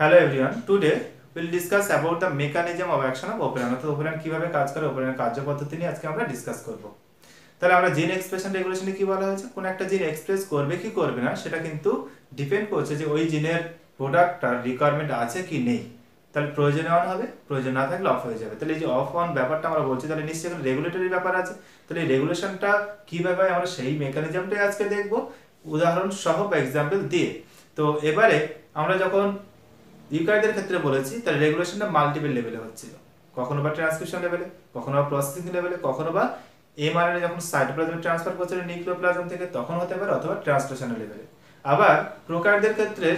Hello everyone. Today, we'll discuss about the mechanism of action of operan অর্থাৎ operan কীভাবে কাজ করে operan কার্যপদ্ধতি নিয়ে আজকে আমরা ডিসকাস করব। তাহলে আমরা জিন এক্সপ্রেশন রেগুলেশনে কি বলা হয়েছে? কোন একটা জিন এক্সপ্রেস করবে কি করবে না, সেটা কিন্তু ডিপেন্ড করছে যে ওই জিনের প্রোডাক্টটার রিকোয়ারমেন্ট আছে কি নেই। তাহলে প্রয়োজনে অন হবে, প্রয়োজন না থাকলে অফ হয়ে যাবে। তাহলে এই যে অফ অন ব্যাপারটা আমরা বলছি, তাহলে নিশ্চয়ই এখানে রেগুলেটরি ব্যাপার আছে। তাহলে এই রেগুলেশনটা কীভাবে হয় আমরা সেই মেকানিজমটাই আজকে দেখব। উদাহরণ সহ বা এক্সাম্পল দিয়ে। তো এবারে আমরা যখন ইউকাইডের ক্ষেত্রে বলেছি তাহলে রেগুলেশনটা মাল্টিপল লেভেলে হচ্ছিল। কখনো বা ট্রান্সক্রিপশন লেভেলে কখনো বা প্রসেসিং লেভেলে কখনো বা এমআরএনএ যখন সাইটোপ্লাজমে ট্রান্সফার করছে নিউক্লিওপ্লাজম থেকে, তখন হতে পারে অথবা ট্রান্সলেশন লেভেলে আবার প্রোকারদের ক্ষেত্রে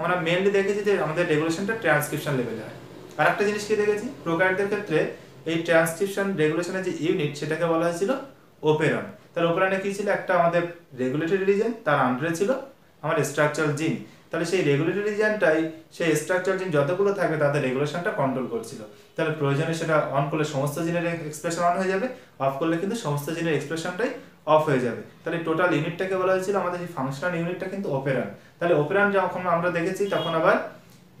আমরা মেনলি দেখেছি যে আমাদের রেগুলেশনটা ট্রান্সক্রিপশন লেভেলে হয়। আর একটা জিনিস কি দেখেছি? প্রোকারদের ক্ষেত্রে এই ট্রান্সক্রিপশন রেগুলেশনের যে ইউনিট সেটাকে বলা হয়েছিল ওপেরন তাহলে ওপেরনে কি ছিল? একটা আমাদের রেগুলেটরি রিজন তার আন্ডারে ছিল আমার স্ট্রাকচারাল জিন তাহলে সেই রেগুলেটরি রিজনটাই সেই স্ট্রাকচার জিন যতগুলো থাকবে তাদের রেগুলেশনটা কন্ট্রোল করছিল। তাহলে প্রয়োজনে সেটা অন করলে সমস্ত জিনের এক্সপ্রেশন অন হয়ে যাবে অফ করলে কিন্তু সমস্ত জিনের এক্সপ্রেশনটাই অফ হয়ে যাবে। তাহলে টোটাল ইউনিটটাকে বলা হয়েছিল, আমাদের এই ফাংশনাল ইউনিটটা কিন্তু ওপেরান তাহলে ওপেরান যখন আমরা দেখেছি, তখন আবার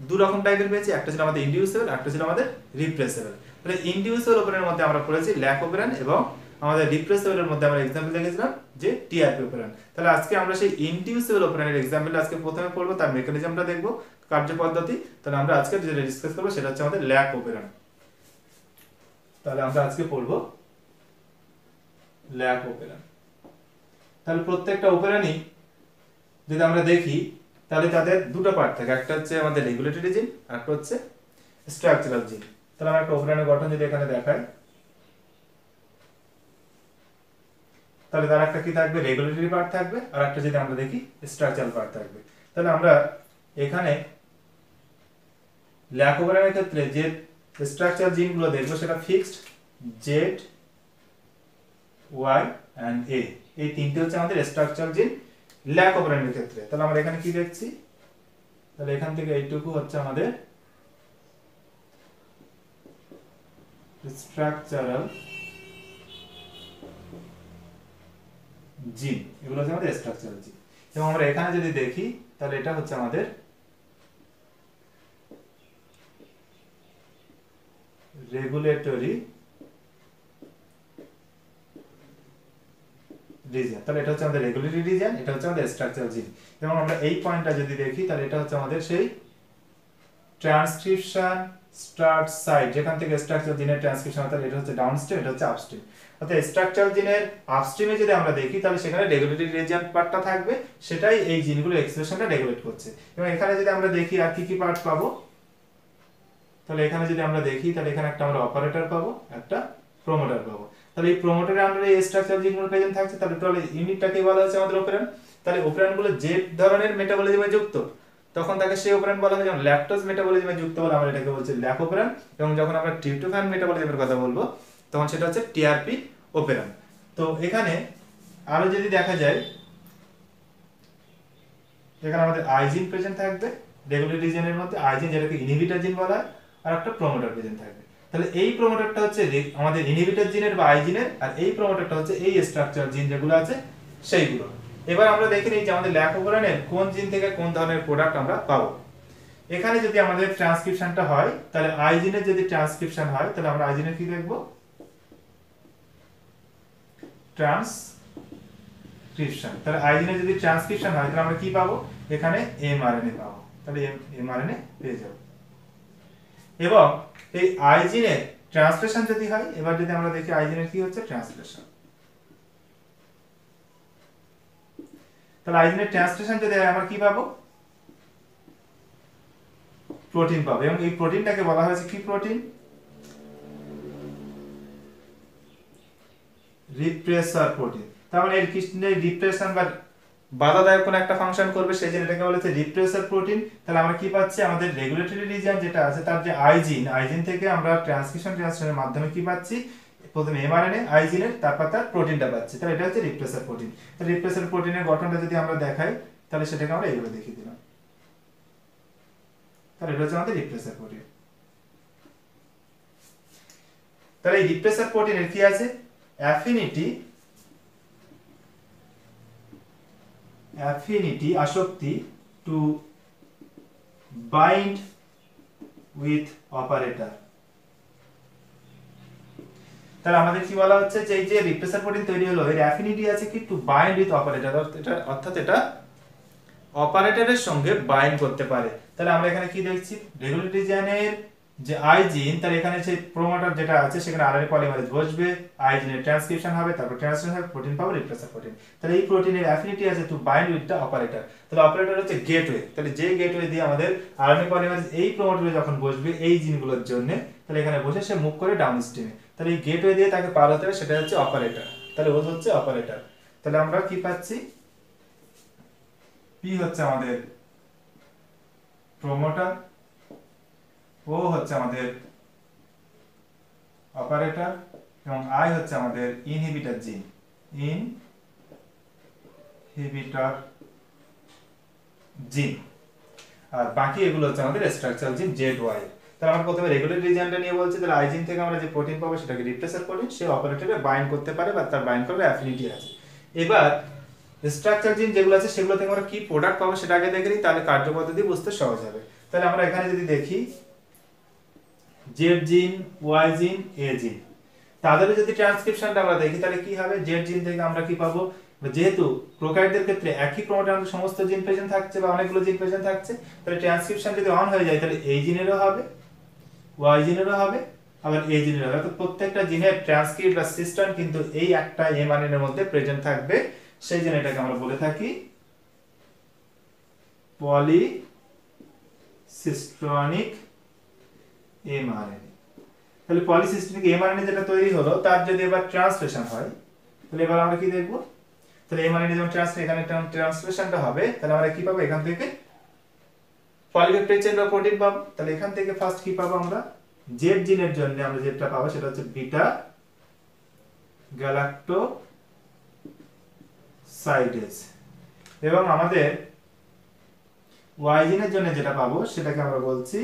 দু রকম টাইপের পেয়েছি, একটা ছিল আমাদের ইন্ডিউসেবল একটা ছিল আমাদের রিপ্রেসেবল তাহলে ইন্ডিউসেবল ওপেরানের মধ্যে আমরা পড়েছি ল্যাক ওপেরান এবং আমাদের রিপ্রেসেবলের মধ্যে আমরা এক্সাম্পল দেখেছিলাম যে টিআরপি অপারেন্ট তাহলে আজকে আমরা সেই ইনডিউসেবল অপারেন্টের এক্সাম্পল আজকে প্রথমে পড়ব, তার মেকানিজমটা দেখব কার্যপদ্ধতি তাহলে আমরা আজকে যেটা ডিসকাস করব সেটা হচ্ছে আমাদের ল্যাক অপারেন্ট তাহলে আমরা আজকে পড়ব ল্যাক অপারেন্ট তাহলে প্রত্যেকটা অপারেন্টই যদি আমরা দেখি, তাহলে তাদের দুটো পার্ট থাকে, একটা হচ্ছে আমাদের রেগুলেটরি জিন আর একটা হচ্ছে স্ট্রাকচারাল জিন তাহলে আমরা একটা অপারেন্টের গঠন যদি এখানে দেখাই তাহলে তার একটা কি থাকবে? রেগুলেটরি পার্ট থাকবে আর একটা যদি আমরা দেখি স্ট্রাকচারাল পার্ট থাকবে। তাহলে আমরা এখানে ল্যাক ওভারের ক্ষেত্রে যে স্ট্রাকচার জিনগুলো দেখব, সেটা fixed Z Y and A এই তিনটে হচ্ছে আমাদের স্ট্রাকচার জিন ল্যাক ওভারের ক্ষেত্রে। তাহলে আমরা এখানে কি দেখছি? তাহলে এখান থেকে এইটুকু হচ্ছে আমাদের স্ট্রাকচারাল জিন, এগুলো হচ্ছে আমাদের স্ট্রাকচারাল জিন। এবং আমরা এখানে যদি দেখি, তাহলে এটা হচ্ছে আমাদের রেগুলেটরি রিজন তাহলে এটা হচ্ছে আমাদের রেগুলেটরি রিজন এটা হচ্ছে আমাদের স্ট্রাকচারাল জিন। যেমন আমরা এই পয়েন্টটা যদি দেখি, তাহলে এটা হচ্ছে আমাদের সেই ট্রান্সক্রিপশন স্টার্ট সাইড যেখান থেকে স্ট্রাকচার জিনের ট্রান্সক্রিপশন তাহলে এটা হচ্ছে ডাউনস্ট্রিম এটা হচ্ছে আপস্ট্রিম অর্থাৎ স্ট্রাকচার জিনের আপস্ট্রিমে যদি আমরা দেখি, তাহলে সেখানে রেগুলেটরি রিজিয়ন পার্টটা থাকবে, সেটাই এই জিনগুলো এক্সপ্রেশনটা রেগুলেট করছে। এবং এখানে যদি আমরা দেখি আর কি কি পার্ট পাবো, তাহলে এখানে যদি আমরা দেখি, তাহলে এখানে একটা আমরা অপারেটর পাবো, একটা প্রমোটার পাবো। তাহলে এই প্রমোটারের আন্ডারে এই স্ট্রাকচার জিনগুলো প্রেজেন্ট থাকছে, তাহলে টোটাল ইউনিটটাকে বলা হচ্ছে আমাদের অপারেন তাহলে অপারেনগুলো যে ধরনের মেটাবলিজমে যুক্ত তখন তাকে সেই অপারেন্ট বলা হয়, যেমন ল্যাকটোজ মেটাবলিজমে যুক্ত বলে আমরা এটাকে বলছি ল্যাক অপারেন্ট এবং যখন আমরা ট্রিপ্টোফ্যান মেটাবলিজমের কথা বলব, তখন সেটা হচ্ছে টিআরপি অপেরান তো এখানে আরও যদি দেখা যায়, এখানে আমাদের আইজিন প্রেজেন্ট থাকবে রেগুলেটরি রিজনের মধ্যে আইজিন যেটাকে ইনহিবিটর জিন বলা হয়, আর একটা প্রমোটার প্রেজেন্ট থাকবে। তাহলে এই প্রমোটারটা হচ্ছে আমাদের ইনহিবিটর জিনের বা আইজিনের, আর এই প্রমোটারটা হচ্ছে এই স্ট্রাকচার জিন যেগুলো আছে, সেইগুলো। এবার আমরা দেখে নিই যে আমাদের ল্যাক ওভারানের কোন জিন থেকে কোন ধরনের প্রোডাক্ট আমরা পাবো। এখানে যদি আমাদের ট্রান্সক্রিপশনটা হয়, তাহলে আইজিনের যদি ট্রান্সক্রিপশন হয়, তাহলে আমরা আইজিনের কি দেখব? ট্রান্সক্রিপশন তাহলে আইজিনে যদি ট্রান্সক্রিপশন হয়, তাহলে আমরা কি পাবো? এখানে এমআরএনএ পাবো। তাহলে এমআরএনএ পেয়ে যাব। এবং এই আইজিনের ট্রান্সলেশন যদি হয়, এবার যদি আমরা দেখি আইজিনের কি হচ্ছে? ট্রান্সলেশন তাহলে আইজিনের ট্রান্সলেশন যদি আমরা কি পাবো? প্রোটিন পাবো। এবং এই প্রোটিনটাকে বলা হয়েছে কি প্রোটিন? Repressor protein. তার মানে এর কিডনি রিপ্রেশন বা বাধাদায়ক কোন একটা ফাংশন করবে, সেই জন্য এটাকে বলা হচ্ছে রিপ্রেসার প্রোটিন। তাহলে আমরা কি পাচ্ছি? আমাদের রেগুলেটরি রিজিয়ন যেটা আছে, তার যে আইজিন আইজিন থেকে আমরা ট্রান্সক্রিপশন ট্রান্সলেশনের মাধ্যমে কি পাচ্ছি? প্রথমে এমআরএনএ আইজিনের তারপর তার প্রোটিনটা পাচ্ছি। তাহলে এটা হচ্ছে রিপ্রেসার প্রোটিন তাহলে রিপ্রেসার প্রোটিনের গঠনটা যদি আমরা দেখাই, তাহলে সেটাকে আমরা এইভাবে দেখিয়ে দিলাম। তাহলে এটা হচ্ছে আমাদের রিপ্রেসার প্রোটিন তাহলে এই রিপ্রেসার প্রোটিনের কি আছে? অ্যাফিনিটি অ্যাফিনিটি আসক্তি টু bind উইথ অপারেটর তাহলে আমাদের কি বলা হচ্ছে যে এই যে রিপ্রেসার প্রোটিন তৈরি হলো, এর অ্যাফিনিটি আছে কি? টু বাইন্ড উইথ অপারেটর এটা, অর্থাৎ এটা অপারেটরের সঙ্গে বাইন্ড করতে পারে। তাহলে আমরা এখানে কি দেখছি? রেগুলেটরি রিজিয়নের যে আই জিন তার এখানে সেই প্রোমোটার যেটা আছে, সেখানে আরএনএ পলিমারেজ বসবে আই জিনের ট্রান্সক্রিপশন হবে, তারপর ট্রান্সক্রিপশন হবে প্রোটিন পাবো রিপ্রেসার প্রোটিন তাহলে এই প্রোটিনের অ্যাফিনিটি আছে to bind with the operator তাহলে অপারেটর হচ্ছে গেটওয়ে তাহলে যে গেটওয়ে দিয়ে আমাদের আরএনএ পলিমারেজ এই প্রোমোটারে যখন বসবে, এই জিনগুলোর জন্য তাহলে এখানে বসে সে মুভ করে ডাউন স্ট্রিমে তাহলে এই গেটওয়ে দিয়ে তাকে পার হতে হবে, সেটা হচ্ছে অপারেটর তাহলে ও হচ্ছে অপারেটর তাহলে আমরা কি পাচ্ছি? পি হচ্ছে আমাদের প্রোমোটার ও হচ্ছে আমাদের অপারেটর এবং আই হচ্ছে আমাদের ইনহিবিটর জিন ইনহিবিটর জিন আর বাকি এগুলো হচ্ছে আমাদের স্ট্রাকচারাল জিন জেড ওয়াই তাহলে আমরা প্রথমে রেগুলার রিজিয়নটা নিয়ে বলছি, তাহলে আইজিন থেকে আমরা যে প্রোটিন পাবো সেটাকে রিপ্লেসার প্রোটিন সে অপারেটরে বাইন্ড করতে পারে বা তার বাইন্ড করবে অ্যাফিনিটি আছে। এবার স্ট্রাকচার জিন যেগুলো আছে, সেগুলো থেকে আমরা কি প্রোডাক্ট পাবো সেটা আগে দেখে নিই, তাহলে কার্যপদ্ধতি বুঝতে সহজ হবে। তাহলে আমরা এখানে যদি দেখি জেড জিন ওয়াই জিন এ জিন তাদের যদি ট্রান্সক্রিপশনটা আমরা দেখি, তাহলে কি হবে? জেড জিন থেকে আমরা কি পাবো? যেহেতু প্রোকারিওটের ক্ষেত্রে একই ক্রোমোজোমে সমস্ত জিন প্রেজেন্ট থাকছে বা অনেকগুলো জিন প্রেজেন্ট থাকছে, তাহলে ট্রান্সক্রিপশন যদি অন হয়ে যায়, তাহলে এই জিনেরও হবে। ওয়াই জিনেরও হবে, আবার এই জিনেরও হবে। অর্থাৎ প্রত্যেকটা জিনের ট্রান্সক্রিপ্ট বা সিস্টেম কিন্তু এই একটা এমআরএন এর মধ্যে প্রেজেন্ট থাকবে। সেই জন্য এটাকে আমরা বলে থাকি পলি সিস্টনিক এমআরএনএ তাহলে পলি পলিসিস্টেমিক এমআরএনএ যেটা তৈরি হলো, তার যদি এবার ট্রান্সলেশন হয়, তাহলে এবার আমরা কি দেখব? তাহলে এমআরএনএ যেমন ট্রান্সলেশন এখানে ট্রান্সলেশনটা হবে, তাহলে আমরা কি পাবো? এখান থেকে পলিপেপটাইড চেইন বা প্রোটিন পাবো। তাহলে এখান থেকে ফার্স্ট কি পাবো আমরা? জেড জিনের জন্য আমরা যেটা পাবো সেটা হচ্ছে বিটা গ্যালাক্টো সাইডেজ এবং আমাদের ওয়াই জিনের জন্য যেটা পাবো, সেটাকে আমরা বলছি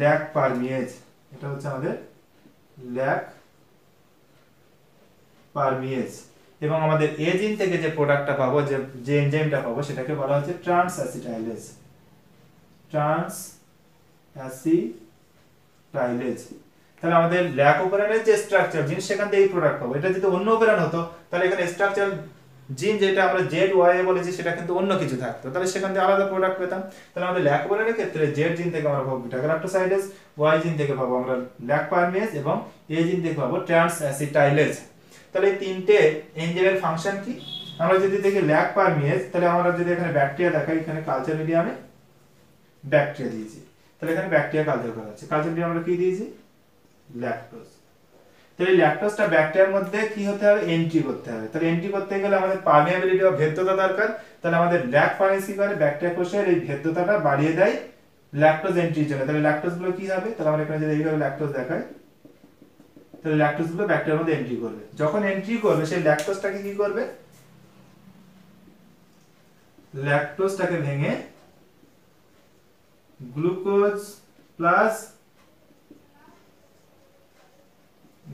ল্যাক পারমিয়েজ এটা হচ্ছে আমাদের ল্যাক পারমিয়েজ এবং আমাদের এ জিন থেকে যে প্রোডাক্টটা পাবো, যে যে এনজাইমটা পাবো, সেটাকে বলা হচ্ছে ট্রান্স অ্যাসিটাইলেজ ট্রান্স অ্যাসিটাইলেজ। তাহলে আমাদের ল্যাক ওপেরানের যে স্ট্রাকচার জিন সেখান থেকে এই প্রোডাক্ট পাবো। এটা যদি অন্য ওপেরান হতো, তাহলে এখানে স্ট্রাকচার জিন যেটা আমরা জেড ওয়াই বলেছি, সেটা কিন্তু অন্য কিছু থাকতো। তাহলে সেখান থেকে আলাদা প্রোডাক্ট পেতাম। তাহলে আমাদের ল্যাক ওপেরানের ক্ষেত্রে জেড জিন থেকে আমরা পাবো বিটা গ্যালাক্টোসাইডেজ ওয়াই জিন থেকে পাবো আমরা ল্যাক পারমিয়েজ, এবং এ জিন থেকে পাবো ট্রান্স অ্যাসিটাইলেজ। তাহলে এই তিনটে এনজাইমের ফাংশন কি? আমরা যদি দেখি ল্যাক পারমিয়েজ, তাহলে আমরা যদি এখানে ব্যাকটেরিয়া দেখাই, এখানে কালচার মিডিয়ামে ব্যাকটেরিয়া দিয়েছি। তাহলে এখানে ব্যাকটেরিয়া কালচার করা আছে। কালচার মিডিয়াম আমরা কি দিয়েছি? ল্যাকটোজ তাহলে ল্যাকটোজটা ব্যাকটেরিয়ার মধ্যে কি হতে হবে? এন্ট্রি করতে হবে। তাহলে এন্ট্রি করতে গেলে আমাদের পারমিয়াবিলিটি বা ভেদ্যতা দরকার। তাহলে আমাদের ল্যাক পারমিয়েজ কি করে ব্যাকটেরিয়া কোষের এই ভেদ্যতাটা বাড়িয়ে দেয় ল্যাকটোজ এন্ট্রির জন্য। তাহলে ল্যাকটোজগুলো কি হবে? তাহলে আমরা এখানে যদি এইভাবে ল্যাকটোজ দেখাই, তাহলে ল্যাকটোজগুলো ব্যাকটেরিয়ার মধ্যে এন্ট্রি করবে। যখন এন্ট্রি করবে, সেই ল্যাকটোজটাকে কি করবে? ল্যাকটোজটাকে ভেঙে গ্লুকোজ প্লাস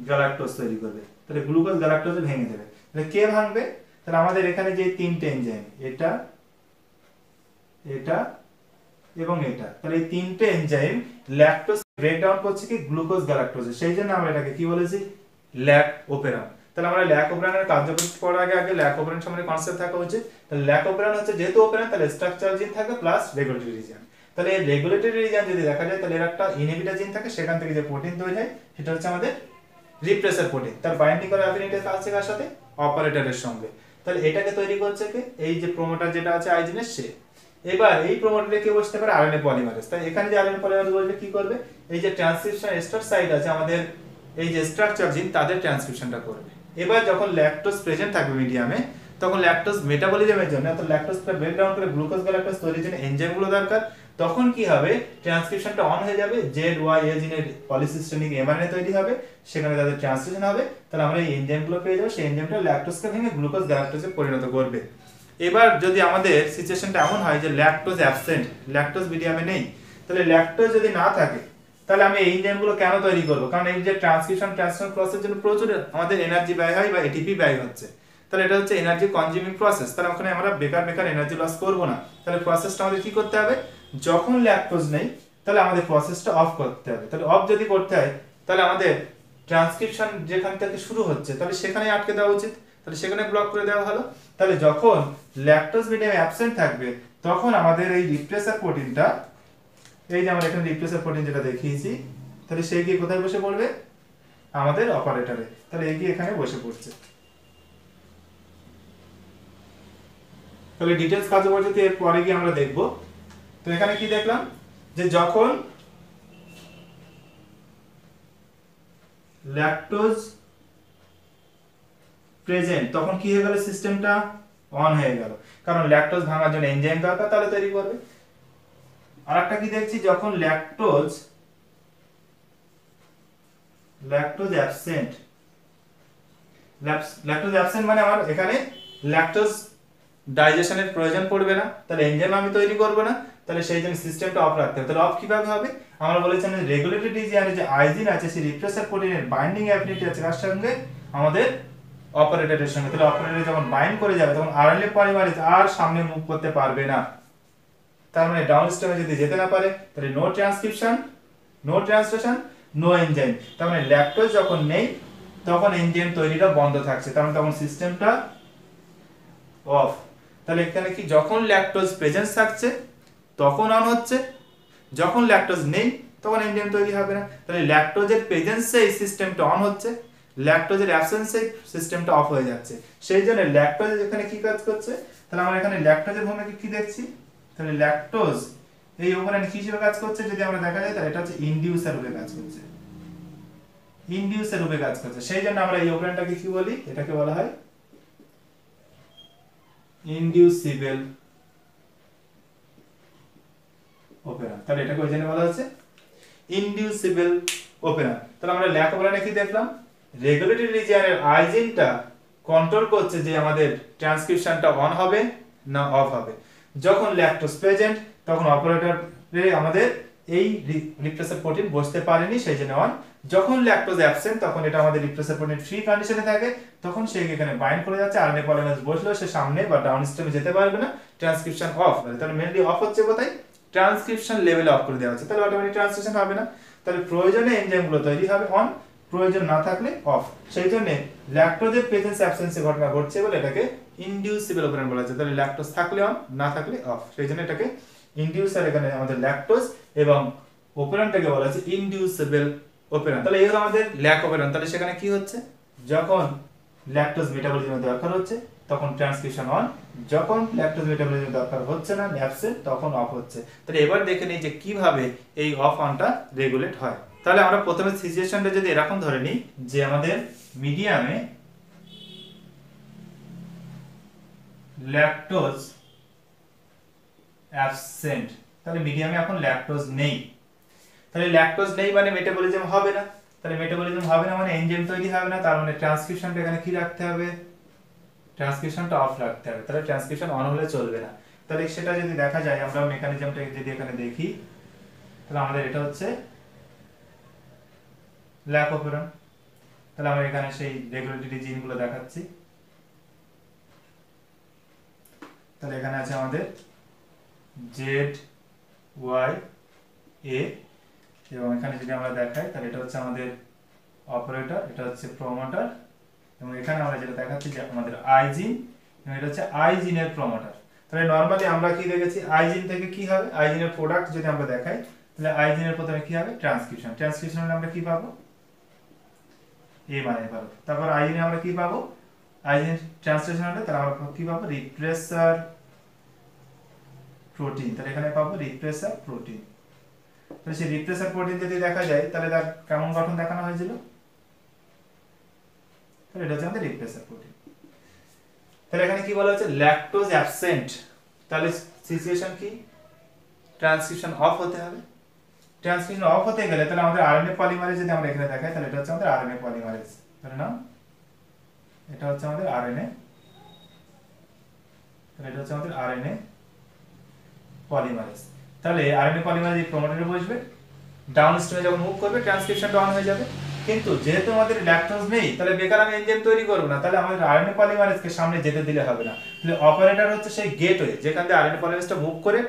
গ্যালাক্টোজ তৈরি করবে। তাহলে গ্লুকোজ, গ্যালাক্টোজে ভেঙে দেবে। তাহলে কে ভাঙবে? তাহলে আমাদের এখানে যে তিনটে এনজাইম, এটা এটা এবং এটা। তাহলে এই তিনটে এনজাইম ল্যাকটোজ ব্রেকডাউন করছে কি? গ্লুকোজ, গ্যালাক্টোজে। সেই জন্য আমরা এটাকে কি বলেছি? ল্যাক ওপেরাম তাহলে আমরা ল্যাক ওপেরানের কার্যকরী করার আগে আগে ল্যাক ওপেরান সম্বন্ধে কনসেপ্ট থাকা উচিত। তাহলে ল্যাক ওপেরান হচ্ছে যেহেতু ওপেরান তাহলে স্ট্রাকচার জিন থাকে প্লাস রেগুলেটরি রিজিয়ন তাহলে রেগুলেটরি রিজিয়ন যদি দেখা যায়, তাহলে এর একটা ইনহিবিটর জিন থাকে, সেখান থেকে যে প্রোটিন তৈরি হয়, সেটা হচ্ছে আমাদের রিপ্রেসার প্রোটিন তার বাইন্ডিং করার অ্যাফিনিটি আছে কার সাথে? অপারেটরের সঙ্গে। তাহলে এটাকে তৈরি করছে কে? এই যে প্রোমোটার যেটা আছে আইজিনের সে। এবার এই প্রোমোটারে কে বসতে পারে? আরএনএ পলিমারেজ তাই এখানে যে আরএনএ পলিমারেজ বসবে, কি করবে? এই যে ট্রান্সক্রিপশন স্টার সাইট আছে, আমাদের এই যে স্ট্রাকচার জিন তাদের ট্রান্সক্রিপশনটা করবে। এবার যখন ল্যাকটোজ প্রেজেন্ট থাকবে মিডিয়ামে তখন ল্যাকটোজ মেটাবলিজমের জন্য, অর্থাৎ ল্যাকটোজটা ব্রেকডাউন করে গ্লুকোজ গ্যালাক্টোজ তৈরির জন্য এনজাইমগুলো দরকার। তখন কি হবে? ট্রান্সক্রিপশনটা অন হয়ে যাবে জেড ওয়াই এ জিনের পলিসিস্টেমিক এমআরএনএ তৈরি হবে, সেখানে তাদের ট্রান্সলেশন হবে, তাহলে আমরা এই এনজাইমগুলো পেয়ে যাব, সেই এনজাইমটা ল্যাকটোজকে ভেঙে গ্লুকোজ গ্যালাক্টোজে পরিণত করবে। এবার যদি আমাদের সিচুয়েশনটা এমন হয় যে ল্যাকটোজ অ্যাবসেন্ট ল্যাকটোজ মিডিয়ামে নেই, তাহলে ল্যাকটোজ যদি না থাকে, তাহলে আমি এই এনজাইমগুলো কেন তৈরি করব? কারণ এই যে ট্রান্সক্রিপশন ট্রান্সলেশন প্রসেসের জন্য প্রচুর আমাদের এনার্জি ব্যয় হয় বা এটিপি ব্যয় হচ্ছে। তাহলে এটা হচ্ছে এনার্জি কনজিউমিং প্রসেস তাহলে ওখানে আমরা বেকার বেকার এনার্জি লস করব না। তাহলে প্রসেসটা আমাদের কি করতে হবে? যখন ল্যাকটোজ নেই, তাহলে আমাদের প্রসেসটা অফ করতে হবে। তাহলে অফ যদি করতে হয়, তাহলে আমাদের ট্রান্সক্রিপশন যেখান থেকে শুরু হচ্ছে, তাহলে সেখানেই আটকে দেওয়া উচিত। তাহলে সেখানে ব্লক করে দেওয়া হলো তাহলে যখন ল্যাকটোজ মিডিয়াম অ্যাবসেন্ট থাকবে, তখন আমাদের এই রিপ্রেসার প্রোটিনটা এই যে আমরা এখানে রিপ্রেসার প্রোটিন যেটা দেখিয়েছি, তাহলে সে গিয়ে কোথায় বসে পড়বে? আমাদের অপারেটরে তাহলে এই গিয়ে এখানে বসে পড়ছে। তাহলে ডিটেলস কাজ পদ্ধতি এর পরে গিয়ে আমরা দেখব তো এখানে কি দেখলাম? যে যখন ল্যাকটোজ প্রেজেন্ট তখন কি হয়ে গেল সিস্টেমটা অন হয়ে গেল। কারণ ল্যাকটোজ ভাঙার জন্য এনজাইম দরকার, তাহলে তৈরি করবে। আর একটা কি দেখছি? যখন lactose lactose absent lactose absent মানে আমার এখানে ল্যাকটোজ ডাইজেশনের প্রয়োজন পড়বে না। তাহলে এনজাইম আমি তৈরি করব না। তাহলে সেই জন্য সিস্টেমটা অফ রাখতে হবে। তাহলে অফ কীভাবে হবে? আমরা বলেছিলাম যে রেগুলেটরি যে আইজিন আছে, সেই রিপ্রেসার প্রোটিনের বাইন্ডিং অ্যাফিনিটি আছে কার সঙ্গে আমাদের অপারেটরের সঙ্গে। তাহলে অপারেটর যখন বাইন্ড করে যাবে, তখন আরএনএ পলিমারেজ আর সামনে মুভ করতে পারবে না। তার মানে ডাউনস্ট্রিমে যদি যেতে না পারে, তাহলে no transcription no translation no enzyme তার মানে ল্যাকটোজ যখন নেই, তখন এনজাইম তৈরিটা বন্ধ থাকছে। তার মানে তখন সিস্টেমটা অফ তাহলে এখানে কি, যখন ল্যাকটোজ প্রেজেন্স থাকছে তখন অন হচ্ছে। যখন ল্যাকটোজ নেই, তখন এনজাইম তৈরি হবে না। তাহলে ল্যাকটোজের প্রেজেন্সে এই সিস্টেমটা অন হচ্ছে। ল্যাকটোজের অ্যাবসেন্সে সিস্টেমটা অফ হয়ে যাচ্ছে। সেই জন্য ল্যাকটোজ এখানে কি কাজ করছে? তাহলে আমরা এখানে ল্যাকটোজের ভূমিকা কি দেখছি? তাহলে ল্যাকটোজ এই ওভারাইন কি হিসেবে কাজ করছে? যদি আমরা দেখা যায়, তাহলে এটা হচ্ছে ইনডিউসার রূপে কাজ করছে। ইনডিউসার রূপে কাজ করছে। সেই জন্য আমরা এই ওভারাইনটাকে কি বলি? এটাকে বলা হয় ইনডিউসিবল ওপেরা তাহলে এটাকে ওই জন্য বলা হচ্ছে ইনডিউসিবল ওপেরা তাহলে আমরা ওপেরানে কি দেখলাম? রেগুলেটরি রিজিয়নের আইজিনটা কন্ট্রোল করছে যে আমাদের ট্রান্সক্রিপশনটা অন হবে না অফ হবে। যখন ল্যাকটোজ প্রেজেন্ট তখন অপারেটরে আমাদের এই রিপ্রেসার প্রোটিন বসতে পারেনি, সেই জন্য অন যখন ল্যাকটোজ অ্যাবসেন্ট তখন এটা আমাদের রিপ্রেসার প্রোটিন ফ্রি কন্ডিশনে থাকে। তখন সে এখানে বাইন্ড করে যাচ্ছে আরএনএ পলিমারেজ বসল সে সামনে বা ডাউনস্ট্রিমে যেতে পারবে না ট্রান্সক্রিপশন অফ তাহলে মেনলি অফ হচ্ছে কোথায়? ট্রান্সক্রিপশন লেভেলে অফ করে দেওয়া হচ্ছে। তাহলে অটোমেটিক ট্রান্সক্রিপশন হবে না। তাহলে প্রয়োজনে এনজাইমগুলো তৈরি হবে অন প্রয়োজন না থাকলে অফ সেই জন্য ল্যাকটোজের প্রেজেন্স অ্যাবসেন্সে ঘটনা ঘটছে বলে এটাকে ইনডিউসিবল অপারেন্ট বলা হচ্ছে। তাহলে ল্যাকটোজ থাকলে অন না থাকলে অফ সেই জন্য এটাকে ইনডিউসার এখানে আমাদের ল্যাকটোজ এবং অপারেন্টটাকে বলা হচ্ছে ইনডিউসিবল অপারেন্ট তাহলে এগুলো আমাদের ল্যাক অপারেন্ট তাহলে সেখানে কি হচ্ছে? যখন ল্যাকটোজ মেটাবলিজমের দরকার হচ্ছে তখন ট্রান্সক্রিপশন অন যখন ল্যাকটোজ মেটাবলিজমের দরকার হচ্ছে না অ্যাবসেন্ট তখন অফ হচ্ছে। তাহলে এবার দেখে নিই যে কীভাবে এই অফ অনটা রেগুলেট হয়। তাহলে আমরা প্রথমে সিচুয়েশনটা যদি এরকম ধরে নিই যে আমাদের মিডিয়ামে ল্যাকটোজ অ্যাবসেন্ট তাহলে মিডিয়ামে এখন ল্যাকটোজ নেই। তাহলে ল্যাকটোজ নেই মানে মেটাবলিজম হবে না। তাহলে মেটাবলিজম হবে না মানে এনজাইম তৈরি হবে না, তার মানে ট্রান্সক্রিপশনটা এখানে কি রাখতে হবে? ট্রান্সক্রিপশনটা অফ রাখতে হবে। তাহলে ট্রান্সক্রিপশন অন হলে চলবে না। তাহলে সেটা যদি দেখা যায়, আমরা মেকানিজমটা যদি এখানে দেখি, তাহলে আমাদের এটা হচ্ছে ল্যাক অপারেন তাহলে আমরা এখানে সেই রেগুলেটরি জিনগুলো দেখাচ্ছি। তাহলে এখানে আছে আমাদের জেড ওয়াই এ এবং এখানে যদি আমরা দেখাই, তাহলে এটা হচ্ছে আমাদের অপারেটর এটা হচ্ছে প্রমোটার এবং এখানে আমরা যেটা দেখাচ্ছি যে আমাদের আইজিন, এবং এটা হচ্ছে আইজিনের প্রমোটার তাহলে নর্মালি আমরা কি দেখেছি? আইজিন থেকে কি হবে? আইজিনের প্রোডাক্ট যদি আমরা দেখাই, তাহলে আইজিনের প্রথমে কি হবে? ট্রান্সক্রিপশন ট্রান্সক্রিপশন আমরা কি পাবো? এ মানে পাবো তারপর আইজিনে আমরা কি পাবো? আইজিন ট্রান্সলেশন হলে তাহলে আমরা কি পাবো? রিপ্রেসার প্রোটিন তাহলে এখানে পাবো রিপ্রেসার প্রোটিন তাহলে সেই রিপ্রেসার প্রোটিন যদি দেখা যায়, তাহলে তার কেমন গঠন দেখানো হয়েছিল? তাহলে এটা হচ্ছে আমাদের রিপ্রেসার প্রোটিন। তাহলে এখানে কি বলা হচ্ছে ল্যাকটোজ অ্যাবসেন্ট তাহলে সিচুয়েশন কি? ট্রান্সক্রিপশন অফ হতে হবে। ট্রান্সক্রিপশন অফ হতে গেলে তাহলে আমাদের আরএনএ পলিমারেজ যদি আমরা এখানে দেখাই, তাহলে এটা হচ্ছে আমাদের আরএনএ পলিমারেজ তাহলে নাও। এটা হচ্ছে আমাদের আরএনএ তাহলে এটা হচ্ছে আমাদের আরএনএ পলিমারেজ তাহলে আরএনএ পলিমারেজ এই প্রোমোটারে বসবে। ডাউনস্ট্রিমে যখন মুভ করবে ট্রান্সক্রিপশনটা ডাউন হয়ে যাবে। কিন্তু যেহেতু আমাদের ল্যাকটোজ নেই, তাহলে বেকার আমি এনজাইম তৈরি করব না। তাহলে আমাদের আরএনএ পলিমারেজকে সামনে যেতে দিলে হবে না। তাহলে অপারেটর হচ্ছে সেই গেটওয়ে যেখান দিয়ে আরএনএ পলিমারেজটা মুভ করে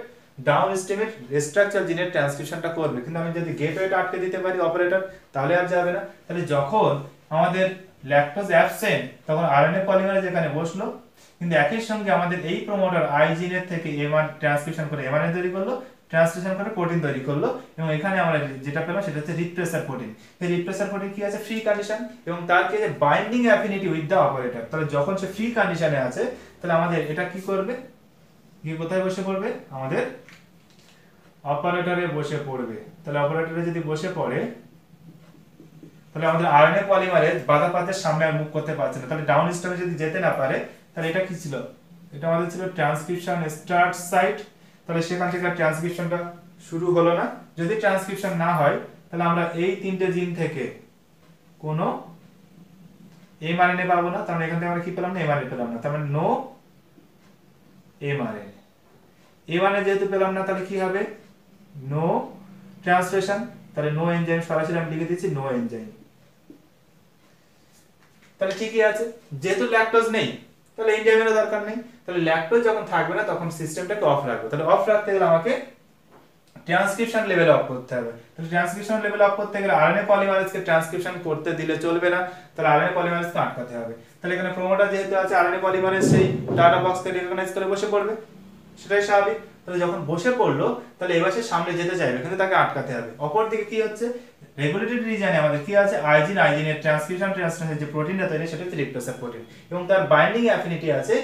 ডাউন স্ট্রিমের স্ট্রাকচার জিনের ট্রান্সক্রিপশনটা করবে। কিন্তু আমি যদি গেটওয়েটা আটকে দিতে পারি অপারেটর তাহলে আর যাবে না। তাহলে যখন আমাদের ল্যাকটোজ অ্যাবসেন্ট তখন আরএনএ পলিমারেজ এখানে বসল। কিন্তু একই সঙ্গে আমাদের এই প্রোমোটার আই জিনের থেকে এমআর ট্রান্সক্রিপশন করে এমআরএন তৈরি করল। ট্রান্সলেশন করে প্রোটিন তৈরি করল এবং এখানে আমরা যেটা পেলাম সেটা হচ্ছে রিপ্রেসার প্রোটিন এই রিপ্রেসার প্রোটিন কি আছে? ফ্রি কন্ডিশন এবং তার কি আছে? Binding affinity with the operator তাহলে যখন সে ফ্রি কন্ডিশনে আছে, তাহলে আমাদের এটা কি করবে? গিয়ে কোথায় বসে পড়বে? আমাদের অপারেটরে বসে পড়বে। তাহলে অপারেটরে যদি বসে পড়ে, তাহলে আমাদের আরএনএ পলিমারেজ বাধা পাতের সামনে আর মুখ করতে পারছে না। তাহলে ডাউন স্ট্রিমে যদি যেতে না পারে, তাহলে এটা কি ছিল? এটা আমাদের ছিল ট্রান্সক্রিপশন স্টার্ট সাইট তাহলে সেখান থেকে ট্রান্সক্রিপশনটা শুরু হলো না। যদি ট্রান্সক্রিপশন না হয়, তাহলে আমরা এই তিনটে জিন থেকে কোনো এমআরএনএ পাবো না। তার মানে এখান থেকে আমরা কি পেলাম না? এমআরএনএ পেলাম না। তার মানে নো এমআরএনএ এমআরএনএ যেহেতু পেলাম না, তাহলে কি হবে? নো ট্রান্সলেশন তাহলে নো এনজাইম সরাসরি আমি লিখে দিচ্ছি নো এনজাইম তাহলে ঠিকই আছে? যেহেতু ল্যাকটোজ নেই, তাহলে এনজাইমেরও দরকার নেই। তাহলে ল্যাকটোজ যখন থাকবে না, তখন সিস্টেমটাকে অফ রাখব। তাহলে অফ রাখতে গেলে আমাকে ট্রান্সক্রিপশন লেভেল অফ করতে হবে। তাহলে ট্রান্সক্রিপশন লেভেল অফ করতে গেলে আরএনএ পলিমারেজকে ট্রান্সক্রিপশন করতে দিলে চলবে না, তাহলে আরএনএ পলিমারেজকে আটকাতে হবে। তাহলে এখানে প্রোমোটার যেহেতু আছে আরএনএ পলিমারেজ সেই ডাটা বক্সকে রিকগনাইজ করে বসে পড়বে। সেটাই স্বাভাবিক। তাহলে যখন বসে পড়ল, তাহলে এবার সে সামনে যেতে চাইবে, কিন্তু তাকে আটকাতে হবে। অপর দিকে কি হচ্ছে? রেগুলেটরি রিজনে আমাদের কি আছে? আইজিন আইজিনের ট্রান্সক্রিপশন ট্রান্সলেশন যে প্রোটিনটা তৈরি, সেটা হচ্ছে রিপ্রেসার প্রোটিন এবং তার বাইন্ডিং অ্যাফিনিটি আছে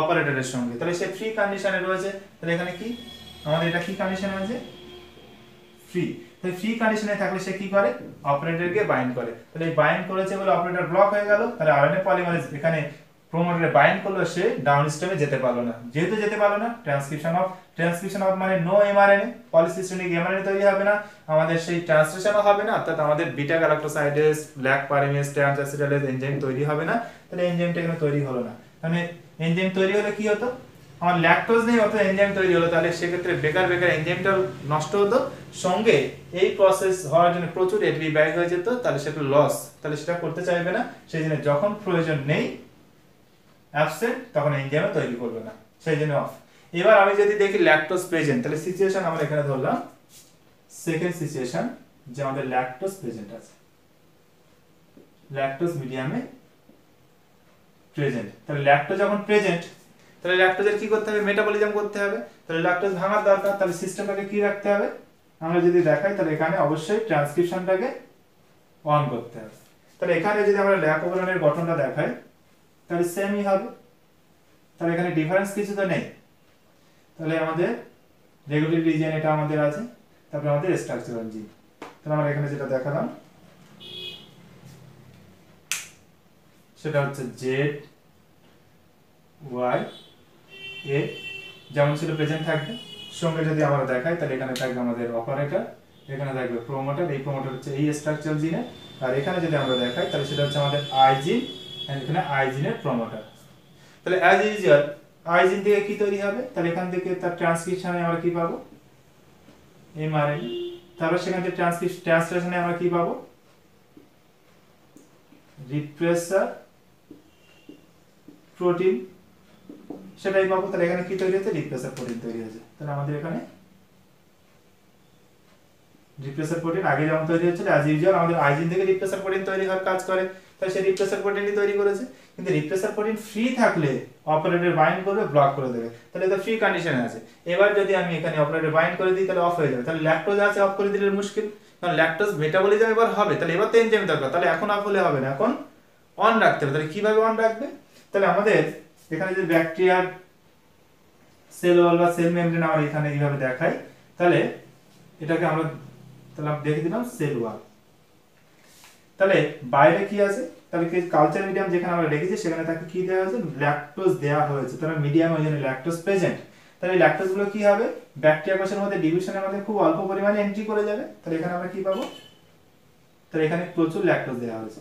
অপারেটরের সঙ্গে। তাহলে সে ফ্রি কন্ডিশনে রয়েছে। তাহলে এখানে কি? আমাদের এটা কি কন্ডিশন আছে ফ্রি তাহলে ফ্রি কন্ডিশনে থাকলে সে কি করে? অপারেটরকে বাইন্ড করে। তাহলে এই বাইন্ড করেছে বলে অপারেটর ব্লক হয়ে গেল। তাহলে আরএনএ পলিমারেজ এখানে প্রোমোটারে বাইন্ড করল, সে ডাউন স্ট্রিমে যেতে পারল না। যেহেতু যেতে পারল না ট্রান্সক্রিপশন অফ ট্রান্সক্রিপশন অফ মানে নো এমআরএনএ পলিসিস্টেমিক এমআরএনএ তৈরি হবে না। আমাদের সেই ট্রান্সলেশনও হবে না, অর্থাৎ আমাদের beta galactosidase lac permease transacetylase enzyme তৈরি হবে না। তাহলে এনজাইমটা এখানে তৈরি হলো না। মানে এনজাইম তৈরি হলে কি হতো? আমার ল্যাকটোজ নেই, অর্থাৎ এনজাইম তৈরি হলো। তাহলে সেক্ষেত্রে বেকার বেকার এনজাইমটা নষ্ট হতো। সঙ্গে এই প্রসেস হওয়ার জন্য প্রচুর এটিপি ব্যয় হয়ে যেত, তাহলে সেটা লস তাহলে সেটা করতে চাইবে না। সেই জন্য যখন প্রয়োজন নেই অ্যাবসেন্ট তখন এনজাইমও তৈরি করবে না। সেই জন্য অফ এবার আমি যদি দেখি ল্যাকটোজ প্রেজেন্ট তাহলে সিচুয়েশন আমরা এখানে ধরলাম। সেকেন্ড সিচুয়েশন যে আমাদের ল্যাকটোজ প্রেজেন্ট আছে। ল্যাকটোজ মিডিয়ামে প্রেজেন্ট তাহলে ল্যাকটোজ যখন প্রেজেন্ট তাহলে ল্যাকটোজের কি করতে হবে? মেটাবলিজম করতে হবে। তাহলে ল্যাকটোজ ভাঙার দরকার। তাহলে সিস্টেমটাকে কি রাখতে হবে? আমরা যদি দেখাই, তাহলে এখানে অবশ্যই ট্রান্সক্রিপশনটাকে অন করতে হবে। তাহলে এখানে যদি আমরা ল্যাকোবরনের গঠনটা দেখাই, তাহলে সেমই হবে। তাহলে এখানে ডিফারেন্স কিছু তো নেই। তাহলে আমাদের রেগুলেটরি রিজিয়ন এটা আমাদের আছে। তারপরে আমাদের স্ট্রাকচারাল জিন তাহলে আমরা এখানে যেটা দেখালাম সেটা হচ্ছে জেড ওয়াই এ যেমন ছিল প্রেজেন্ট থাকবে, সঙ্গে যদি আমরা দেখাই তাহলে এখানে থাকবে আমাদের অপারেটর এখানে থাকবে প্রোমোটার এই প্রোমোটার হচ্ছে এই স্ট্রাকচারাল জিনে আর এখানে যদি আমরা দেখাই, তাহলে সেটা হচ্ছে আমাদের আই জিন এখানে আইজিনের প্রমোটার তাহলে অ্যাজ ইউজুয়াল আইজিন থেকে কি তৈরি হবে? তাহলে এখান থেকে তার ট্রান্সক্রিপশনে আমরা কি পাবো? এমআরএনএ তারপর সেখান থেকে ট্রান্সক্রিপশন আমরা কি পাবো? রিপ্রেসার প্রোটিন সেটাই পাবো। তাহলে এখানে কি তৈরি হচ্ছে রিপ্রেসার প্রোটিন তৈরি হয়েছে। তাহলে আমাদের এখানে রিপ্রেসার প্রোটিন আগে যেমন তৈরি হচ্ছিল অ্যাজ ইউজুয়াল আমাদের আইজিন থেকে রিপ্রেসার প্রোটিন তৈরি হওয়ার কাজ করে। তাই সে রিপ্রেসার প্রোটিনই তৈরি করেছে। কিন্তু রিপ্রেসার প্রোটিন ফ্রি থাকলে অপারেটর বাইন্ড করবে ব্লক করে দেবে। তাহলে এটা ফ্রি কন্ডিশনে আছে। এবার যদি আমি এখানে অপারেটর বাইন্ড করে দিই, তাহলে অফ হয়ে যাবে। তাহলে ল্যাকটোজ আছে অফ করে দিলে মুশকিল। কারণ ল্যাকটোজ মেটাবলিজম এবার হবে। তাহলে এবার তো এনজাইম দরকার। তাহলে এখন অফ হলে হবে না। এখন অন রাখতে হবে। তাহলে কীভাবে অন রাখবে? তাহলে আমাদের এখানে যে ব্যাকটেরিয়ার সেল ওয়াল বা সেল মেমব্রেন আমরা এখানে এইভাবে দেখাই, তাহলে এটাকে আমরা তাহলে দেখে দিলাম সেল ওয়াল। তাহলে বাইরে কি আছে? তাহলে কি কালচার মিডিয়াম যেখানে আমরা রেখেছি, সেখানে তাকে কি দেওয়া হয়েছে? ল্যাকটোজ দেওয়া হয়েছে। তাহলে মিডিয়াম ওই জন্য ল্যাকটোজ প্রেজেন্ট তাহলে ল্যাকটোজগুলো কি হবে? ব্যাকটেরিয়া কোষের মধ্যে ডিভিশনের মধ্যে খুব অল্প পরিমাণে এন্ট্রি করে যাবে। তাহলে এখানে আমরা কি পাবো? তাহলে এখানে প্রচুর ল্যাকটোজ দেওয়া হয়েছে।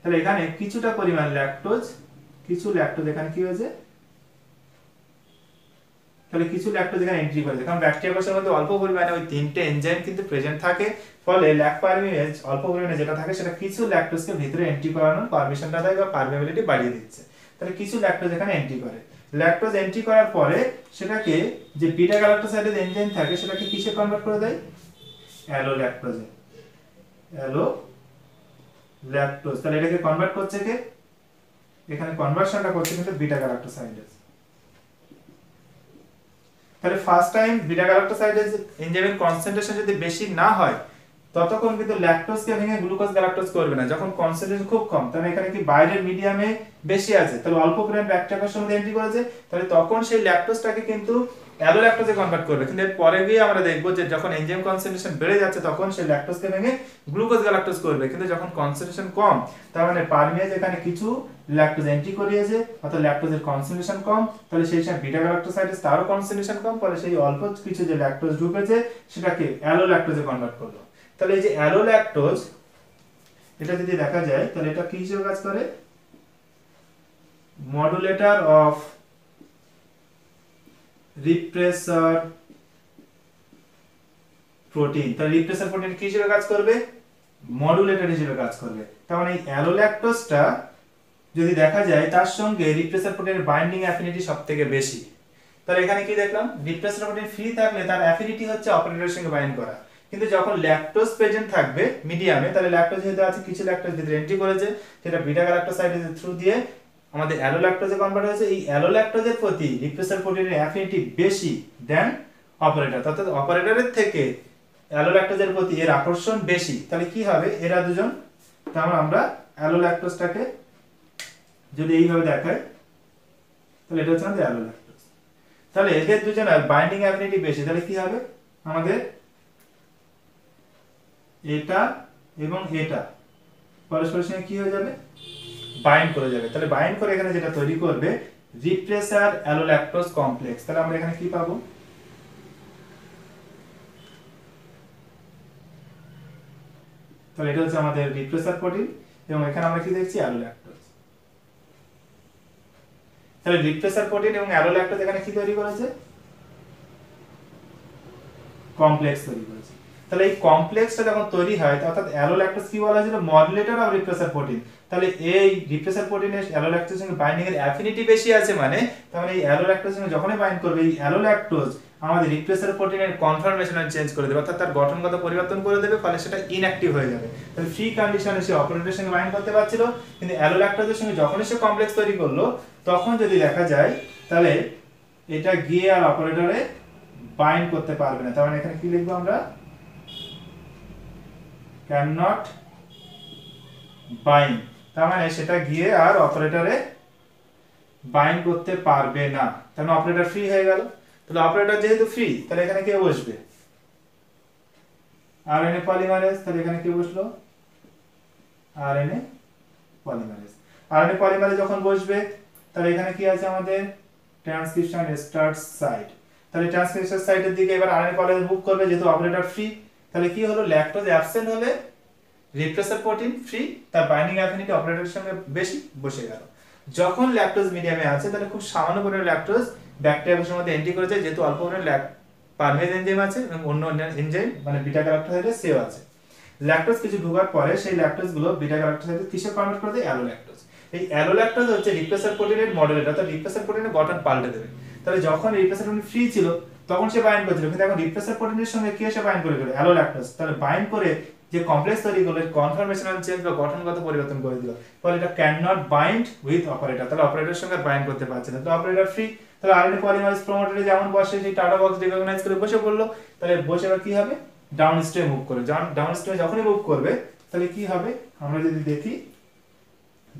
তাহলে এখানে কিছুটা পরিমাণ ল্যাকটোজ কিছু ল্যাকটোজ এখানে কি হয়েছে? তাহলে কিছু ল্যাকটোজ এখানে এন্ট্রি করেছে। কারণ ব্যাকটেরিয়া কোষের মধ্যে অল্প পরিমাণে ওই তিনটে এনজাইম কিন্তু প্রেজেন্ট থাকে, ফলে ল্যাক পারমিয়েজ অল্প পরিমাণে যেটা থাকে সেটা কিছু ল্যাকটোজকে ভিতরে এন্ট্রি করানোর পারমিশনটা দেয় বা পারমিবিলিটি বাড়িয়ে দিচ্ছে। তাহলে কিছু ল্যাকটোজ এখানে এন্ট্রি করে। ল্যাকটোজ এন্ট্রি করার পরে সেটাকে যে বিটা গ্যালাক্টোসাইডেজ এনজাইম থাকে সেটাকে কিসে কনভার্ট করে দেয়? অ্যালো ল্যাকটোজে অ্যালো ল্যাকটোজ তাহলে এটাকে কনভার্ট করছে কে? এখানে কনভার্সনটা করছে কিন্তু বিটা গ্যালাক্টোসাইডেজ তাহলে ফার্স্ট টাইম বিটা গ্যালাক্টোসাইডেজ এনজাইমের কনসেন্ট্রেশন যদি বেশি না হয়, ততক্ষণ কিন্তু ল্যাকটোজকে ভেঙে গ্লুকোজ গ্যালাক্টোজ করবে না। যখন কনসেন্ট্রেশন খুব কম, তাহলে এখানে কি বাইরের মিডিয়ামে বেশি আছে। তাহলে অল্প পরিমাণ ব্যাকটেরিয়ার সঙ্গে এন্ট্রি করেছে। তাহলে তখন সেই ল্যাকটোজটাকে কিন্তু অ্যালো ল্যাকটোজে কনভার্ট করবে, কিন্তু এর পরে গিয়ে আমরা দেখব যে যখন এনজাইম কনসেন্ট্রেশন বেড়ে যাচ্ছে, তখন সেই ল্যাকটোজকে ভেঙে গ্লুকোজ করবে। কিন্তু যখন কনসেন্ট্রেশন কম, তার মানে পারমিয়াজ এখানে কিছু ল্যাকটোজ এন্ট্রি করিয়েছে, অর্থাৎ ল্যাকটোজের কনসেন্ট্রেশন কম, তাহলে সেই সময় বিটা তারও কনসেন্ট্রেশন কম, ফলে সেই অল্প কিছু যে ল্যাকটোজ ঢুকেছে, সেটাকে অ্যালো ল্যাকটোজে কনভার্ট করল। তাহলে এই যে অ্যালো ল্যাকটোজ এটা যদি দেখা যায়, তাহলে এটা কি হিসেবে কাজ করে? মডুলেটর অফ রিপ্রেসার প্রোটিন তাহলে রিপ্রেসার প্রোটিন কি হিসেবে কাজ করবে? মডুলেটর হিসেবে কাজ করবে। তার মানে এই অ্যালোল্যাকটোজটা যদি দেখা যায়, তার সঙ্গে রিপ্রেসার প্রোটিনের বাইন্ডিং অ্যাফিনিটি সবথেকে বেশি। তাহলে এখানে কি দেখলাম? রিপ্রেসার প্রোটিন ফ্রি থাকলে তার অ্যাফিনিটি হচ্ছে অপারেটরের সঙ্গে বাইন্ড করা। কিন্তু যখন ল্যাকটোজ প্রেজেন্ট থাকবে মিডিয়ামে তাহলে ল্যাকটোজ যেহেতু আছে, কিছু ল্যাকটোজ ভিতরে এন্ট্রি করেছে, সেটা বিটা গ্যালাক্টোসাইডের থ্রু দিয়ে আমাদের অ্যালোল্যাকটোজে কনভার্ট হয়েছে। এই অ্যালোল্যাকটোজের প্রতি রিপ্রেসার প্রোটিনের অ্যাফিনিটি বেশি দেন অপারেটর অর্থাৎ অপারেটরের থেকে অ্যালোল্যাকটোজের প্রতি এর আকর্ষণ বেশি। তাহলে কি হবে? এরা দুজন, তাহলে আমরা অ্যালোল্যাকটোজটাকে যদি এইভাবে দেখায় তাহলে এটা হচ্ছে অ্যালোল্যাকটোজ। তাহলে এদের দুজনের বাইন্ডিং অ্যাফিনিটি বেশি। তাহলে কি হবে? আমাদের এটা এবং এটা। পরস্পরের সঙ্গে কি হয়ে যাবে? বাইন্ড করে যাবে। তাহলে বাইন্ড করে এখানে যেটা তৈরি করবে রিপ্রেসার অ্যালোল্যাকটোজ কমপ্লেক্স তাহলে আমরা এখানে কি পাবো? তাহলে এটা হচ্ছে আমাদের রিপ্রেসার প্রোটিন এবং এখানে আমরা কি দেখছি? অ্যালোল্যাকটোজ তাহলে রিপ্রেসার প্রোটিন এবং অ্যালোল্যাকটোজ এখানে কি তৈরি করেছে? কমপ্লেক্স তৈরি করেছে। তাহলে এই কমপ্লেক্সটা যখন তৈরি হয়, অর্থাৎ অ্যালোল্যাকটোজ কি বলা হয়েছিল? মডুলেটর অফ রিপ্রেসার প্রোটিন তাহলে এই রিপ্রেসার প্রোটিনের অ্যালোল্যাকটোজের সঙ্গে বাইন্ডিং এর অ্যাফিনিটি বেশি আছে মানে মানে এই অ্যালোল্যাকটোজের সঙ্গে যখনই বাইন্ড করবে, এই অ্যালোল্যাকটোজ আমাদের রিপ্রেসার প্রোটিনের কনফর্মেশন চেঞ্জ করে দেবে, অর্থাৎ তার গঠনগত পরিবর্তন করে দেবে, ফলে সেটা ইনঅ্যাক্টিভ হয়ে যাবে। তাহলে ফ্রি কন্ডিশনে সে অপারেটরের সঙ্গে বাইন্ড করতে পারছিল, কিন্তু অ্যালোল্যাকটোজের সঙ্গে যখনই সে কমপ্লেক্স তৈরি করল, তখন যদি দেখা যায়, তাহলে এটা গিয়ে আর অপারেটরে বাইন্ড করতে পারবে না। তার মানে এখানে কি লিখব আমরা? ক্যান নট বাইন্ড তার মানে সেটা গিয়ে আর অপারেটরে বাইন্ড করতে পারবে না। মানে অপারেটর ফ্রি হয়ে গেল। তাহলে অপারেটর যেহেতু ফ্রি তাহলে এখানে কে বসবে? আরএনএ পলিমারেজ তাহলে এখানে কে বসল? আরএনএ পলিমারেজ আর আরএনএ পলিমারেজ যখন বসবে, তাহলে এখানে কি আছে আমাদের? ট্রান্সক্রিপশন স্টার্ট সাইট তাহলে ট্রান্সক্রিপশন সাইটের দিকে এবার আরএনএ পলিমারেজ মুভ করবে, যেহেতু অপারেটর ফ্রি তাহলে কি হলো? ল্যাকটোজ অ্যাবসেন্ট হলে রিপ্রেসার প্রোটিন ফ্রি তার বাইন্ডিং অ্যাফিনিটি অপারেটরের সঙ্গে বেশি বসে গেল। যখন ল্যাকটোজ মিডিয়ামে আছে, তাহলে খুব সামান্য পরিমাণে ল্যাকটোজ ব্যাকটেরিয়ার মধ্যে এন্ট্রি করে যায় যেহেতু অল্প পরিমাণে পারমেজ এনজাইম আছে এবং অন্য অন্য এনজাইম মানে বিটা গ্যালাক্টোসাইডে সেও আছে। ল্যাকটোজ কিছু ঢোকার পরে সেই ল্যাকটোজগুলো বিটা গ্যালাক্টোসাইডে কিসে কনভার্ট করে দেয়? অ্যালোল্যাকটোজ এই অ্যালোল্যাকটোজ হচ্ছে রিপ্রেসার প্রোটিনের মডেলেট অর্থাৎ রিপ্রেসার প্রোটিনের গঠন পাল্টে দেবে। তাহলে যখন রিপ্রেসার প্রোটিন ফ্রি ছিল, তখন সে বাইন্ড করছিল। কিন্তু এখন রিপ্রেসার প্রোটিনের সঙ্গে কি এসে বাইন্ড করে গেল অ্যালোল্যাকটোজ তাহলে বাইন্ড করে যে কমপ্লেক্স তৈরি করল কনফার্মেশনাল চেঞ্জ বা গঠনগত পরিবর্তন করে দিল। ফলে এটা can not bind with operator তাহলে অপারেটরের সঙ্গে বাইন্ড করতে পারছে না। তো অপারেটর ফ্রি তাহলে আরএনএ পলিমারেজ প্রমোটারে যেমন বসে, সেই টাটা বক্স রিকগনাইজ করে বসে পড়ল। তাহলে বসে এবার কি হবে? ডাউন স্ট্রিম মুভ করে ডাউন স্ট্রিমে যখনই মুভ করবে, তাহলে কি হবে? আমরা যদি দেখি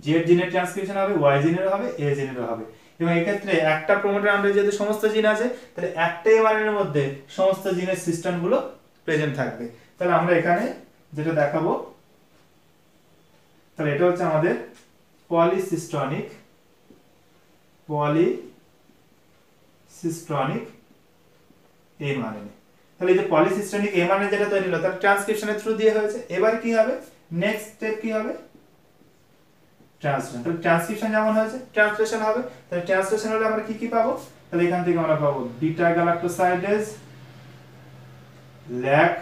জেড জিনের ট্রান্সক্রিপশন হবে ওয়াই জিনের হবে এ জিনের হবে। এবং এক্ষেত্রে একটা প্রমোটার আমরা যেহেতু সমস্ত জিন আছে, তাহলে একটা এমআরএন এর মধ্যে সমস্ত জিনের সিস্টেমগুলো প্রেজেন্ট থাকবে। তাহলে আমরা এখানে যেটা দেখাবো, তাহলে এটা হচ্ছে আমাদের পলিসিস্টনিক পলিসিস্টনিক এমআরএনএ তাহলে এই যে পলিসিস্টনিক এমআরএনএ যেটা তৈরি হলো, তার ট্রান্সক্রিপশনের থ্রু দিয়ে হয়েছে। এবার কি হবে? নেক্সট স্টেপ কি হবে? ট্রান্সলেশন তাহলে ট্রান্সক্রিপশন যেমন হয়েছে ট্রান্সলেশন হবে। তাহলে ট্রান্সলেশন হলে আমরা কি কি পাবো? তাহলে এখান থেকে আমরা পাবো beta galactosidase lac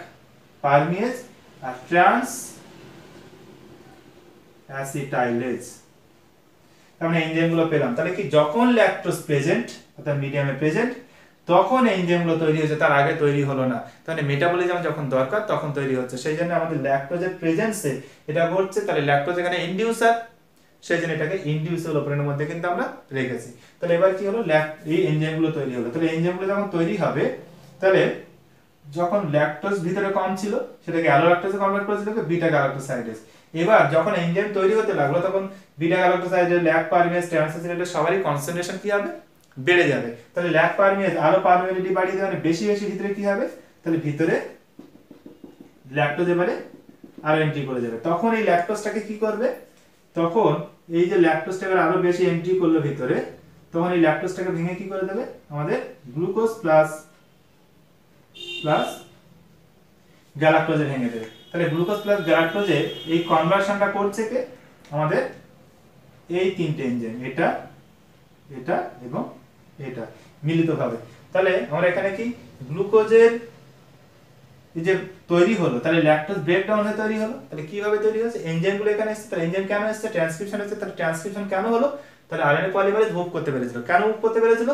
permease transacetylase তার মানে এনজাইমগুলো পেলাম। তাহলে কি যখন ল্যাকটোজ প্রেজেন্ট অর্থাৎ মিডিয়ামে প্রেজেন্ট তখন এনজাইমগুলো তৈরি হয়েছে। তার আগে তৈরি হলো না। তাহলে মেটাবলিজম যখন দরকার, তখন তৈরি হচ্ছে। সেই জন্য আমাদের ল্যাকটোজের প্রেজেন্সে এটা ঘটছে। তাহলে ল্যাকটোজ এখানে ইনডিউসার সেই জন্য এটাকে ইনডিউসেবল ওপেনের মধ্যে কিন্তু আমরা রেখেছি। তাহলে এবার কি হলো? ল্যাক এই এনজাইমগুলো তৈরি হলো। তাহলে এনজাইমগুলো যখন তৈরি হবে, তাহলে যখন ল্যাকটোজ ভিতরে কম ছিল, সেটাকে অ্যালোল্যাকটোজে কনভার্ট করেছিল বিটা গ্যালাক্টোসাইডেস এবার যখন এনজাইম তৈরি হতে লাগল, তখন বিটা গ্যালাক্টোসাইডের ল্যাক পারমিয়াস ট্রান্সফার সবারই কনসেন্ট্রেশন কি হবে? বেড়ে যাবে। তাহলে ল্যাক পারমিয়াস আরও পারমিয়াবিলিটি বাড়িয়ে দেওয়া বেশি বেশি ভিতরে কি হবে? তাহলে ভিতরে ল্যাকটোজ এবারে আরও এন্ট্রি করে যাবে। তখন এই ল্যাকটোজটাকে কি করবে? তখন এই যে ল্যাকটোজটা এবার আরও বেশি এন্ট্রি করল ভিতরে, তখন এই ল্যাকটোজটাকে ভেঙে কি করে দেবে? আমাদের গ্লুকোজ প্লাস প্লাস গ্যালাক্টোজে ভেঙে দেবে। তাহলে গ্লুকোজ প্লাস গ্যালাক্টোজে এই কনভার্সনটা করছে কে? আমাদের এই তিনটে এনজাইম এটা এটা এবং এটা মিলিতভাবে। তাহলে আমরা এখানে কি? গ্লুকোজের এই যে তৈরি হলো, তাহলে ল্যাকটোজ ব্রেকডাউন হয়ে তৈরি হলো। তাহলে কীভাবে তৈরি হচ্ছে এনজাইমগুলো এখানে এসেছে, তাহলে এনজাইম কেন এসেছে? ট্রান্সক্রিপশন এসেছে, তাহলে ট্রান্সক্রিপশন কেন হলো? তাহলে আরএনএ পলিমারেজ মুভ করতে পেরেছিল। কেন মুভ করতে পেরেছিল?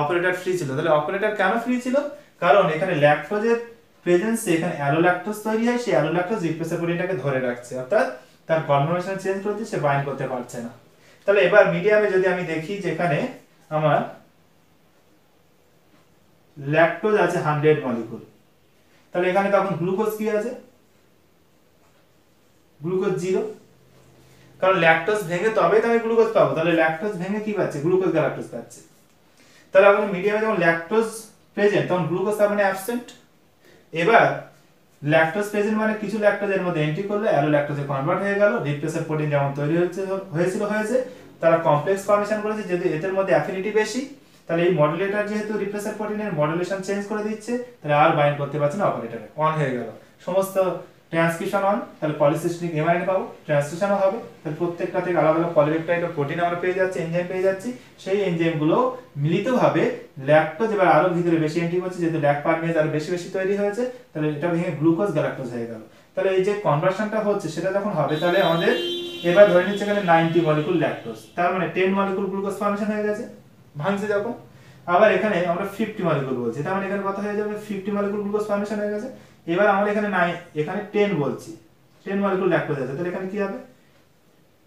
অপারেটর ফ্রি ছিল। তাহলে অপারেটর কেন ফ্রি ছিল? কারণ এখানে ল্যাকটোজের প্রেজেন্সে এখানে অ্যালোল্যাকটোজ তৈরি হয়, সেই অ্যালোল্যাকটোজ রিপ্রেসার ধরে রাখছে। অর্থাৎ তার কনফর্মেশন চেঞ্জ করতে সে বাইন্ড করতে পারছে না। তাহলে এবার মিডিয়ামে যদি আমি দেখি যেখানে আমার ল্যাকটোজ আছে হান্ড্রেড মলিকুল তাহলে এখানে তখন গ্লুকোজ কি আছে? গ্লুকোজ জিরো কারণ ল্যাকটোজ ভেঙে তবে তো আমি গ্লুকোজ পাবো। তাহলে ল্যাকটোজ ভেঙে কি পাচ্ছে? গ্লুকোজ গ্যালাক্টোজ পাচ্ছে। তাহলে আমাদের মিডিয়ামে যখন ল্যাকটোজ প্রেজেন্ট তখন গ্লুকোজ তার মানে অ্যাবসেন্ট। এবার ল্যাকটোজ প্রেজেন্ট মানে কিছু ল্যাকটোজ এর মধ্যে এন্ট্রি করল অ্যালো ল্যাকটোজে কনভার্ট হয়ে গেল রিপ্লেসার প্রোটিন যেমন তৈরি হয়েছে হয়েছিল, হয়েছে, তারা কমপ্লেক্স ফর্মেশন করেছে যদি এদের মধ্যে অ্যাফিনিটি বেশি, তাহলে এই মডুলেটর যেহেতু রিপ্লেসার প্রোটিনের মডুলেশন চেঞ্জ করে দিচ্ছে, তাহলে আর বাইন্ড করতে পারছে না অপারেটরে অন হয়ে গেল। সমস্ত ট্রান্সক্রিপশন অন তাহলে পলিসিস্টিক এমআরএনএ পাবো। ট্রান্সক্রিপশনও হবে। তাহলে প্রত্যেকটা থেকে আলাদা আলাদা পলিপেপটাইড প্রোটিন আমরা পেয়ে যাচ্ছি এনজাইম পেয়ে যাচ্ছি। সেই এনজাইমগুলো মিলিতভাবে ল্যাকটোজ এবার আরও ভিতরে বেশি এন্ট্রি করছে, যেহেতু ল্যাক পারমেজ আরও বেশি বেশি তৈরি হয়েছে, তাহলে এটা ভেঙে গ্লুকোজ গ্যালাক্টোজ হয়ে গেল। তাহলে এই যে কনভার্সনটা হচ্ছে, সেটা যখন হবে, তাহলে আমাদের এবার ধরে নিচ্ছে এখানে 90 মলিকুল ল্যাকটোজ তার মানে 10 মলিকুল গ্লুকোজ ফর্মেশন হয়ে গেছে, ভাঙছে যখন। আবার এখানে আমরা 50 মলিকুল বলছি, তার মানে এখানে কত হয়ে যাবে? 50 মলিকুল গ্লুকোজ ফর্মেশন হয়ে গেছে। এবার আমরা এখানে নাই এখানে 10 বলছি। 10 মলিকুল ল্যাকটোজ আছে তাহলে এখানে কি হবে?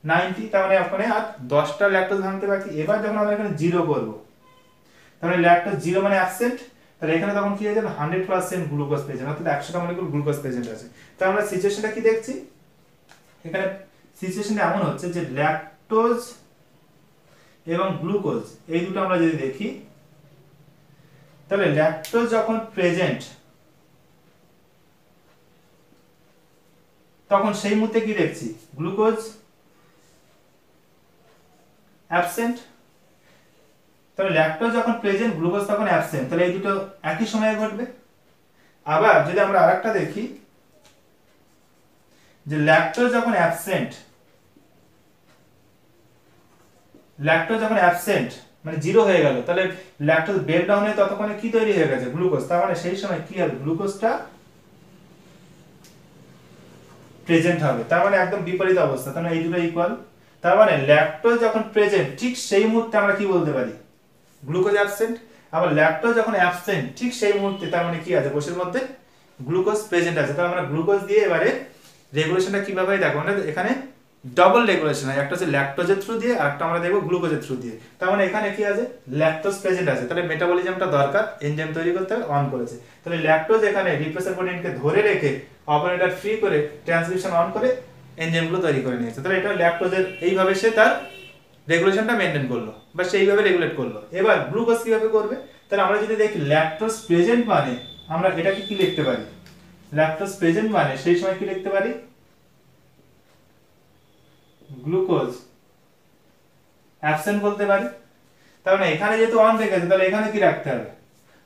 90 তার মানে ওখানে আর 10টা ল্যাকটোজ ভাঙতে বাকি। এবার যখন আমরা এখানে 0 করব মানে ল্যাকটোজ 0 মানে অ্যাবসেন্ট তাহলে এখানে তখন কি হয়ে যাবে? 100% গ্লুকোজ প্রেজেন্ট অর্থাৎ 100টা মলিকুল গ্লুকোজ প্রেজেন্ট আছে তাহলে আমরা সিচুয়েশনটা কি দেখছি? এখানে সিচুয়েশনটা এমন হচ্ছে যে ল্যাকটোজ এবং গ্লুকোজ এই দুটো আমরা যদি দেখি, তাহলে ল্যাকটোজ যখন প্রেজেন্ট তখন সেই মুহূর্তে কি দেখছি? গ্লুকোজ? অ্যাবসেন্ট? তাহলে ল্যাকটোজ যখন প্রেজেন্ট গ্লুকোজ তখন অ্যাবসেন্ট। তাহলে এই দুটো একই সময়ে ঘটবে? আবার যদি আমরা আরেকটা দেখি, যে ল্যাকটোজ যখন অ্যাবসেন্ট ল্যাকটোজ যখন অ্যাবসেন্ট মানে জিরো হয়ে গেল, তাহলে ল্যাকটোজ ব্রেকডাউন ততক্ষণে কি তৈরি হয়ে গেছে? গ্লুকোজ। তার মানে সেই সময় কি হবে? গ্লুকোজটা প্রেজেন্ট হবে। তার মানে একদম বিপরীত অবস্থা। তার মানে এই দুটো ইকুয়াল তার মানে ল্যাকটোজ যখন প্রেজেন্ট ঠিক সেই মুহূর্তে আমরা কি বলতে পারি? গ্লুকোজ অ্যাবসেন্ট আবার ল্যাকটোজ যখন অ্যাবসেন্ট ঠিক সেই মুহূর্তে তার মানে কি আছে? কোষের মধ্যে গ্লুকোজ প্রেজেন্ট আছে। তাহলে আমরা গ্লুকোজ দিয়ে এবারে রেগুলেশনটা কীভাবে দেখো মানে এখানে ডবল রেগুলেশন হয়। একটা হচ্ছে ল্যাকটোজের থ্রু দিয়ে আর একটা আমরা দেখব গ্লুকোজের থ্রু দিয়ে। তার মানে এখানে কি আছে? ল্যাকটোজ প্রেজেন্ট আছে। তাহলে মেটাবলিজমটা দরকার এনজাইম তৈরি করতে হবে অন করেছে। তাহলে ল্যাকটোজ এখানে রিপ্রেসার প্রোটিনকে ধরে রেখে অপারেটর ফ্রি করে ট্রান্সক্রিপশন অন করে এনজাইমগুলো তৈরি করে নিয়েছে। তাহলে এটা ল্যাকটোজের এইভাবে সে তার রেগুলেশনটা মেনটেন করল বা সেইভাবে রেগুলেট করল। এবার গ্লুকোজ কীভাবে করবে? তাহলে আমরা যদি দেখি ল্যাকটোজ প্রেজেন্ট মানে আমরা এটাকে কি লিখতে পারি? ল্যাকটোজ প্রেজেন্ট মানে সেই সময় কি লিখতে পারি? গ্লুকোজ। অ্যাবসেন্ট বলতে পারি। তার মানে এখানে যেহেতু অন রেখেছে, তাহলে এখানে কি রাখতে হবে?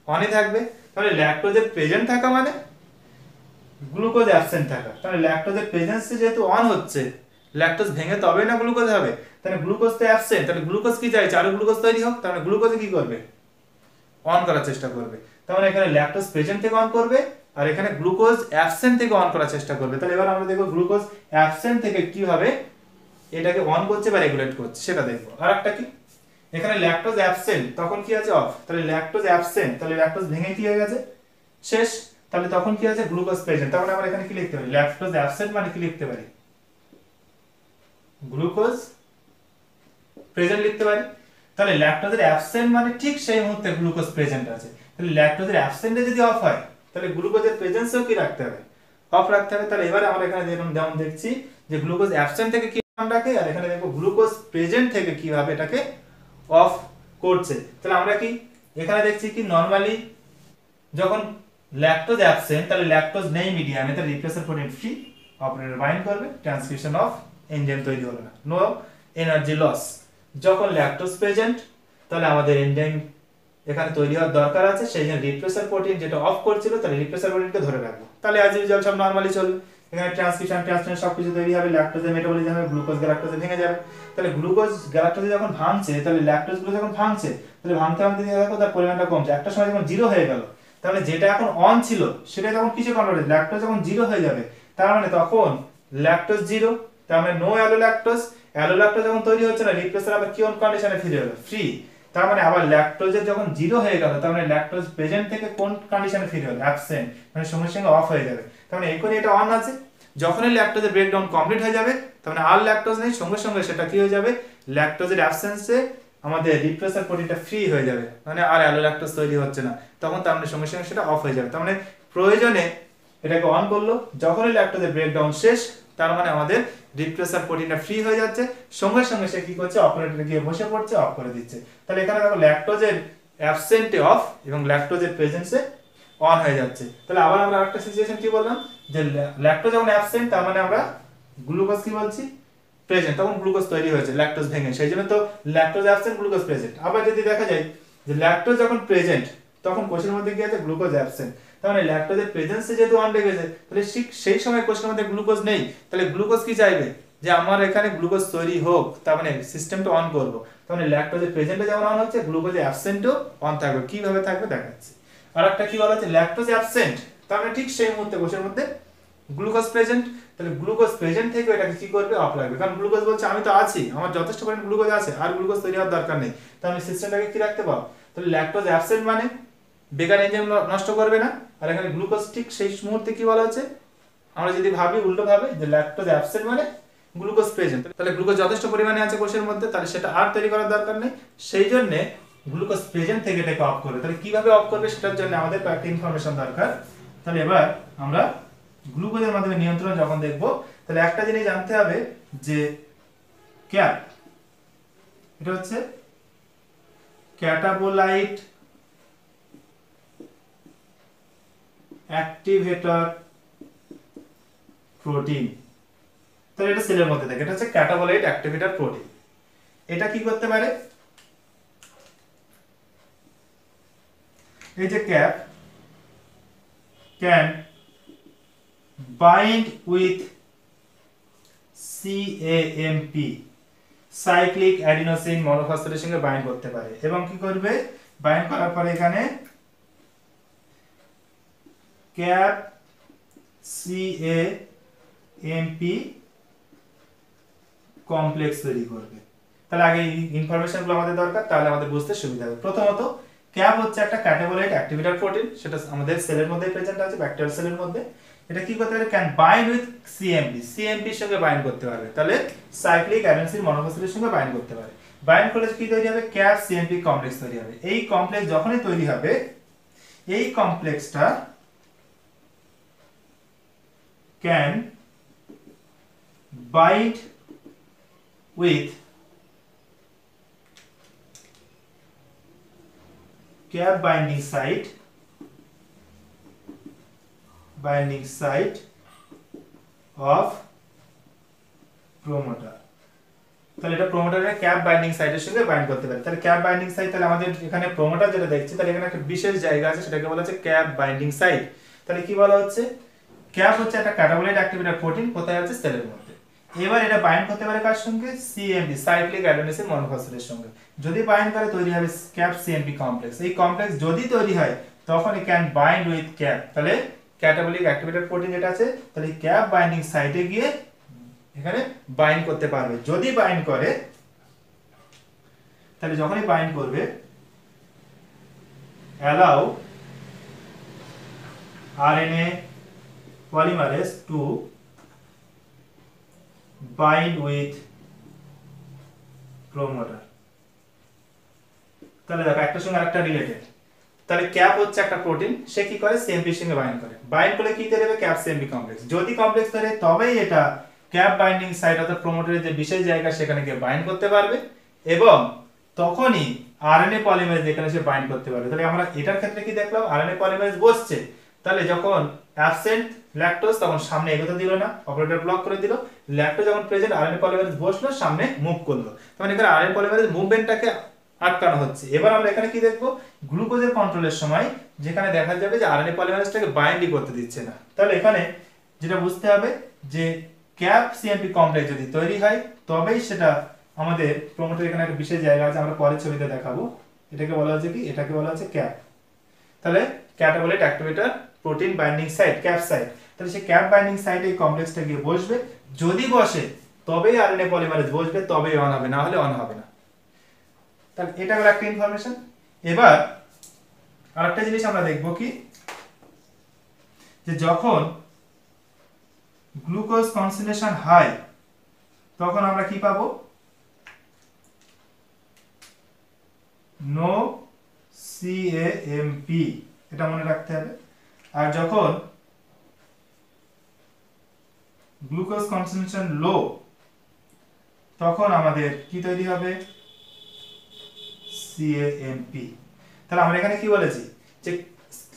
অনই থাকবে। তাহলে ল্যাকটোজের প্রেজেন্ট থাকা মানে গ্লুকোজ অ্যাবসেন্ট থাকা। তাহলে ল্যাকটোজের প্রেজেন্সে যেহেতু অন হচ্ছে ল্যাকটোজ ভেঙে তবে না গ্লুকোজ হবে। তাহলে গ্লুকোজ তো অ্যাবসেন্ট তাহলে গ্লুকোজ কি চাইছে? আরও গ্লুকোজ তৈরি হোক, তাহলে গ্লুকোজে কি করবে? অন করার চেষ্টা করবে। তাহলে এখানে ল্যাকটোজ প্রেজেন্ট থেকে অন করবে, আর এখানে গ্লুকোজ অ্যাবসেন্ট থেকে অন করার চেষ্টা করবে। তাহলে এবার আমরা দেখব গ্লুকোজ অ্যাবসেন্ট থেকে কি হবে? এটাকে অন করছে বা রেগুলেট করছে, সেটা দেখব। আর একটা কি? এখানে ল্যাকটোজ অ্যাবসেন্ট তখন কি আছে অফ তাহলে ল্যাকটোজ অ্যাবসেন্ট তাহলে ল্যাকটোজ ভেঙে কি হয়ে গেছে? শেষ। তাহলে তখন কি আছে? গ্লুকোজ প্রেজেন্ট তখন আমরা এখানে কি লিখতে পারি? ল্যাকটোজ অ্যাবসেন্ট মানে কি লিখতে পারি? গ্লুকোজ প্রেজেন্ট লিখতে পারি। তাহলে ল্যাকটোজের অ্যাবসেন্ট মানে ঠিক সেই মুহূর্তে গ্লুকোজ প্রেজেন্ট আছে। তাহলে ল্যাকটোজের অ্যাবসেন্টে যদি অফ হয়, তাহলে গ্লুকোজের প্রেজেন্সেও কি রাখতে হবে? অফ রাখতে হবে। তাহলে এবারে আমরা এখানে যেমন দেখছি, যে গ্লুকোজ অ্যাবসেন্ট থেকে কি রাখে আর এখানে দেখো গ্লুকোজ প্রেজেন্ট থেকে কীভাবে এটাকে অফ করছে। তাহলে আমরা কি, এখানে দেখছি কি নর্মালি যখন ল্যাকটোজ অ্যাবসেন্ট তাহলে ল্যাকটোজ নেই মিডিয়ামে তাহলে repressor protein free operator bind করবে ট্রান্সক্রিপশন অফ এনজাইম তৈরি হবে না। নো এনার্জি লস যখন ল্যাকটোজ প্রেজেন্ট তাহলে আমাদের এনজাইম এখানে তৈরি হওয়ার দরকার আছে, সেই জন্য রিপ্লেসার প্রোটিন যেটা অফ করছিল, তাহলে রিপ্লেসার প্রোটিনকে ধরে রাখব। তাহলে অ্যাজ ইউজুয়াল সব নরমালি চলবে। এখানে ট্রান্সক্রিপশন ট্রান্সলেশন সবকিছু তৈরি হবে ল্যাকটোজের মেটাবলিজম গ্লুকোজ গ্যালাক্টোজে ভেঙে যাবে। তাহলে গ্লুকোজ গ্যালাক্টোজে যখন ভাঙছে, তাহলে ল্যাকটোজগুলো যখন ভাঙছে, তাহলে ভাঙতে ভাঙতে দেখো তার পরিমাণটা কমছে। একটা সময় যখন জিরো হয়ে গেল, তাহলে যেটা এখন অন ছিল, সেটা যখন কিসে কনভার্ট হবে ল্যাকটোজ যখন জিরো হয়ে যাবে, তার মানে তখন ল্যাকটোজ জিরো তার মানে no allolactose allolactose যখন তৈরি হচ্ছে না রিপ্লেসার আবার কি অন কন্ডিশনে ফিরে হলো ফ্রি তার মানে আবার ল্যাকটোজের যখন জিরো হয়ে গেল, তার মানে ল্যাকটোজ প্রেজেন্ট থেকে কোন কন্ডিশনে ফিরে হলো অ্যাবসেন্ট মানে সঙ্গে সঙ্গে অফ হয়ে যাবে। তার মানে এখনই এটা অন আছে। যখনই ল্যাকটোজের ব্রেকডাউন কমপ্লিট হয়ে যাবে, তার মানে আর ল্যাকটোজ নেই, সঙ্গে সঙ্গে সেটা কি হয়ে যাবে? ল্যাকটোজের অ্যাবসেন্সে আমাদের রিপ্রেসার প্রোটিনটা ফ্রি হয়ে যাবে। মানে আর অ্যালো ল্যাকটোজ তৈরি হচ্ছে না। তখন তার মানে সঙ্গে সঙ্গে সেটা অফ হয়ে যাবে। তার মানে প্রয়োজনে এটাকে অন করল। যখনই ল্যাকটোজের ব্রেকডাউন শেষ, তার মানে আমাদের রিপ্রেসার প্রোটিনটা ফ্রি হয়ে যাচ্ছে। সঙ্গে সঙ্গে সে কি করছে? অপারেটরে গিয়ে বসে পড়ছে অফ করে দিচ্ছে। তাহলে এখানে দেখো ল্যাকটোজের অ্যাবসেন্টে অফ এবং ল্যাকটোজের প্রেজেন্সে অন হয়ে যাচ্ছে। তাহলে আবার আমরা একটা সিচুয়েশন কি বললাম? যে ল্যাকটোজ যখন অ্যাবসেন্ট তার মানে আমরা গ্লুকোজ কি বলছি? প্রেজেন্ট তখন গ্লুকোজ তৈরি হয়েছে ল্যাকটোজ ভেঙে। সেই জন্য তো ল্যাকটোজ অ্যাবসেন্ট গ্লুকোজ প্রেজেন্ট আবার যদি দেখা যায় যে ল্যাকটোজ যখন প্রেজেন্ট তখন কোষের মধ্যে কি আছে? গ্লুকোজ অ্যাবসেন্ট তার মানে ল্যাকটোজের প্রেজেন্সে যেহেতু অন রেখেছে, তাহলে সেই সময় কোষের মধ্যে গ্লুকোজ নেই। তাহলে গ্লুকোজ কি চাইবে? যে আমার এখানে গ্লুকোজ তৈরি হোক, তার মানে সিস্টেমটা অন করব। তার মানে ল্যাকটোজের প্রেজেন্টে যেমন অন হচ্ছে গ্লুকোজের অ্যাবসেন্টও অন থাকবে। কীভাবে থাকবে দেখাচ্ছি। আর একটা কি বলা হচ্ছে ল্যাকটোজ অ্যাবসেন্ট তার মানে ঠিক সেই মুহূর্তে কোষের মধ্যে গ্লুকোজ প্রেজেন্ট তাহলে গ্লুকোজ প্রেজেন্ট থেকে এটাকে কি করবে? অফ রাখবে কারণ গ্লুকোজ বলছে, আমি তো আছি। আমার যথেষ্ট পরিমাণ গ্লুকোজ আছে। আর গ্লুকোজ তৈরি হওয়ার দরকার নেই। তাহলে আমি সিস্টেমটাকে কি রাখতে পারো তাহলে ল্যাকটোজ অ্যাবসেন্ট মানে বেকার এনজাইম নষ্ট করবে না। আর এখানে গ্লুকোজ ঠিক সেই মুহূর্তে কি বলা হচ্ছে আমরা যদি ভাবি, উল্টো ভাবে, যে ল্যাকটোজ অ্যাবসেন্ট মানে গ্লুকোজ প্রেজেন্ট তাহলে গ্লুকোজ যথেষ্ট পরিমাণে আছে কোষের মধ্যে, তাহলে সেটা আর তৈরি করার দরকার নেই। সেই জন্য গ্লুকোজ প্রেজেন্ট থেকে এটাকে অফ করবে। তাহলে কীভাবে অফ করবে সেটার জন্য আমাদের কয়েকটা ইনফরমেশন দরকার। তাহলে এবার আমরা গ্লুকোজের মাধ্যমে নিয়ন্ত্রণ যখন দেখব, তাহলে একটা জিনিস জানতে হবে যে ক্যাপ এটা হচ্ছে ক্যাটাবোলাইট অ্যাক্টিভেটর প্রোটিন তাহলে এটা সেলের মধ্যে থাকে, এটা হচ্ছে ক্যাটাবোলাইট অ্যাক্টিভেটর প্রোটিন এটা কি করতে পারে? এই যে CAP, can bind with CAMP cyclic adenosine মনোফসফেটের সঙ্গে বাইন্ড করতে পারে। এবং কি করবে? বাইন্ড করার পরে এখানে ক্যাপ CAMP কমপ্লেক্স তৈরি করবে। তাহলে আগে ইনফরমেশনগুলো আমাদের দরকার, তাহলে আমাদের বুঝতে সুবিধা হবে। প্রথমত ক্যাপ হচ্ছে একটা ক্যাটাবোলাইট অ্যাক্টিভেটর প্রোটিন সেটা আমাদের সেলের মধ্যে প্রেজেন্ট আছে ব্যাকটেরিয়াল সেলের মধ্যে। এটা কি করতে পারে? Can bind with cAMP cAMP এর সঙ্গে বাইন্ড করতে পারবে। তাহলে সাইক্লিক অ্যাডেনসিন মনোফসফেটের সঙ্গে বাইন্ড করতে পারে। বাইন্ড করলে কি তৈরি হবে? ক্যাপ সিএমপি কমপ্লেক্স তৈরি হবে। এই কমপ্লেক্স যখনই তৈরি হবে, এই কমপ্লেক্সটা can bind with cap binding site binding site of promoter তাহলে এটা প্রোমোটারের ক্যাপ বাইন্ডিং সাইটের সঙ্গে বাইন্ড করতে পারে। তাহলে ক্যাপ বাইন্ডিং সাইট তাহলে আমাদের এখানে প্রোমোটার যেটা দেখছি, তাহলে এখানে একটা বিশেষ জায়গা আছে, সেটাকে বলা হচ্ছে ক্যাপ বাইন্ডিং সাইট। তাহলে কি বলা হচ্ছে? ক্যাপ হচ্ছে একটা ক্যাটাবোলাইট অ্যাক্টিভেটর প্রোটিন, কোথায় আছে? সেলের মধ্যে। এবার এটা বাইন্ড করতে পারে কার সঙ্গে? সিএমপি সাইক্লিক অ্যাডেনোসিন মনোফসফেটের সঙ্গে। যদি বাইন্ড করে, তৈরি হবে ক্যাপ সিএমপি কমপ্লেক্স এই কমপ্লেক্স যদি তৈরি হয়, তখন ই ক্যান বাইন্ড উইথ ক্যাপ তাহলে ক্যাটাবলিক অ্যাক্টিভেটেড প্রোটিন যেটা আছে, তাহলে ক্যাপ বাইন্ডিং সাইটে গিয়ে এখানে বাইন্ড করতে পারবে। যদি বাইন্ড করে, তাহলে যখনই বাইন্ড করবে allow RNA polymerase to bind with promoter তাহলে দেখো, একটা সঙ্গে আরেকটা রিলেটেড তাহলে ক্যাপ হচ্ছে একটা প্রোটিন সে কি করে? সিএমপির সঙ্গে বাইন্ড করে। বাইন্ড করলে কি দেবে ক্যাপ সিএমপি কমপ্লেক্স যদি কমপ্লেক্স ধরে, তবেই এটা ক্যাপ বাইন্ডিং সাইট অর্থাৎ প্রোমোটারের যে বিশেষ জায়গা, সেখানে গিয়ে বাইন্ড করতে পারবে। এবং তখনই আরএনএ পলিমারেজ এখানে সে বাইন্ড করতে পারবে। তাহলে আমরা এটার ক্ষেত্রে কি দেখলাম? আরএনএ পলিমারেজ বসছে। তাহলে যখন অ্যাবসেন্ট ল্যাকটোজ তখন সামনে এগোতে দিল না অপারেটর ব্লক করে দিল ল্যাকটোজ যখন প্রেজেন্ট আরএনএ পলিমারেজ বসল, সামনে মুভ করল। তখন এখানে আরএনএ পলিমারেজ মুভমেন্টটাকে আটকানো হচ্ছে। এবার আমরা এখানে কি দেখব? গ্লুকোজের কন্ট্রোলের সময় যেখানে দেখা যাবে যে আরএনএ পলিমারেজটাকে বাইন্ডই করতে দিচ্ছে না। তাহলে এখানে যেটা বুঝতে হবে যে ক্যাপ সিএমপি কমপ্লেক্স যদি তৈরি হয়, তবেই সেটা আমাদের প্রমোটার এখানে একটা বিশেষ জায়গা আছে, আমরা পরের ছবিতে দেখাবো। এটাকে বলা হচ্ছে কি? এটাকে বলা হচ্ছে ক্যাপ। তাহলে catabolic activator protein binding site CAP site তাহলে সেই ক্যাপ বাইন্ডিং সাইটে এই কমপ্লেক্সটা গিয়ে বসবে। যদি বসে, তবেই আরএনএ পলিমারেজ বসবে, তবেই অন হবে, না হলে অন হবে না। তাহলে এটা হলো একটা ইনফরমেশন এবার আরেকটা জিনিস আমরা দেখব কি? যে যখন গ্লুকোজ কনসেন্ট্রেশন হাই তখন আমরা কি পাবো? নো সিএএমপি এটা মনে রাখতে হবে। আর যখন গ্লুকোজ কনসেন্ট্রেশন লো তখন আমাদের কি তৈরি হবে? সিএএমপি তাহলে আমরা এখানে কি বলেছি? যে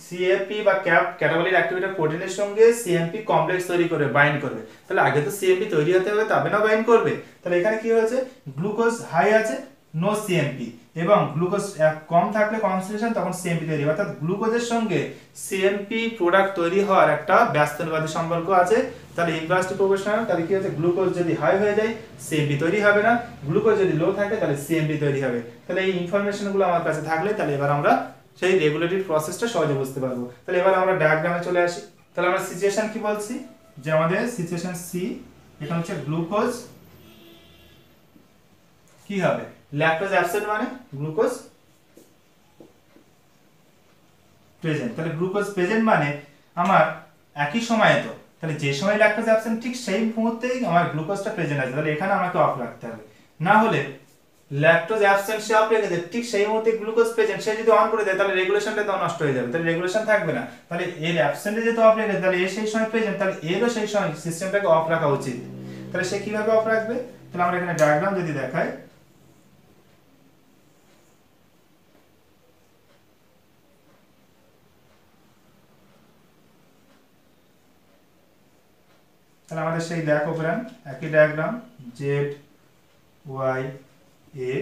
সিএমপি বা ক্যাপ ক্যাটাবলিক অ্যাক্টিভেটর প্রোটিনের সঙ্গে সিএমপি কমপ্লেক্স তৈরি করে বাইন্ড করবে। তাহলে আগে তো সিএমপি তৈরি হতে হবে, তবে না বাইন্ড করবে। তাহলে এখানে কি হয়েছে? গ্লুকোজ হাই আছে নো সিএমপি এবং গ্লুকোজ কম থাকলে কনসেন্ট্রেশন তখন সিএমপি তৈরি হবে অর্থাৎ গ্লুকোজের সঙ্গে সিএমপি প্রোডাক্ট তৈরি হওয়ার একটা ব্যস্তনবাদী সম্পর্ক আছে। তাহলে ইনভার্সিটি প্রফেশনাল তাহলে কি হচ্ছে গ্লুকোজ যদি হাই হয়ে যায় সিএমপি তৈরি হবে না। গ্লুকোজ যদি লো থাকে, তাহলে সিএমপি তৈরি হবে। তাহলে এই ইনফরমেশনগুলো আমার কাছে থাকলে, তাহলে এবার আমরা সেই রেগুলেটরি প্রসেসটা সহজে বুঝতে পারব। তাহলে এবার আমরা ডায়াগ্রামে চলে আসি। তাহলে আমরা সিচুয়েশন কি বলছি? যে আমাদের সিচুয়েশন সি এখানে হচ্ছে গ্লুকোজ কি হবে? ল্যাকটোজ অ্যাবসেন্ট মানে গ্লুকোজ প্রেজেন্ট তাহলে গ্লুকোজ প্রেজেন্ট মানে আমার একই সময়ে তো। তাহলে যে সময় ল্যাকটোজ অ্যাবসেন্ট ঠিক সেই মুহূর্তেই আমার গ্লুকোজটা প্রেজেন্ট আছে। তাহলে এখানে আমাকে অফ রাখতে হবে। না হলে ল্যাকটোজ অ্যাবসেন্ট সে অফ রেখে দেয়, ঠিক সেই মুহূর্তে গ্লুকোজ প্রেজেন্ট সে যদি অন করে দেয়, তাহলে রেগুলেশনটা তো নষ্ট হয়ে যাবে। তাহলে রেগুলেশন থাকবে না। তাহলে এর অ্যাবসেন্টে যেহেতু অফ রেখে তাহলে এ সেই সময় প্রেজেন্ট তাহলে এরও সেই সময় সিস্টেমটাকে অফ রাখা উচিত। তাহলে সে কীভাবে অফ রাখবে? তাহলে আমরা এখানে ডায়াগ্রাম যদি দেখাই তাহলে আমাদের সেই দেখ ওপেরান একই ডায়াগ্রাম জেড ওয়াই এ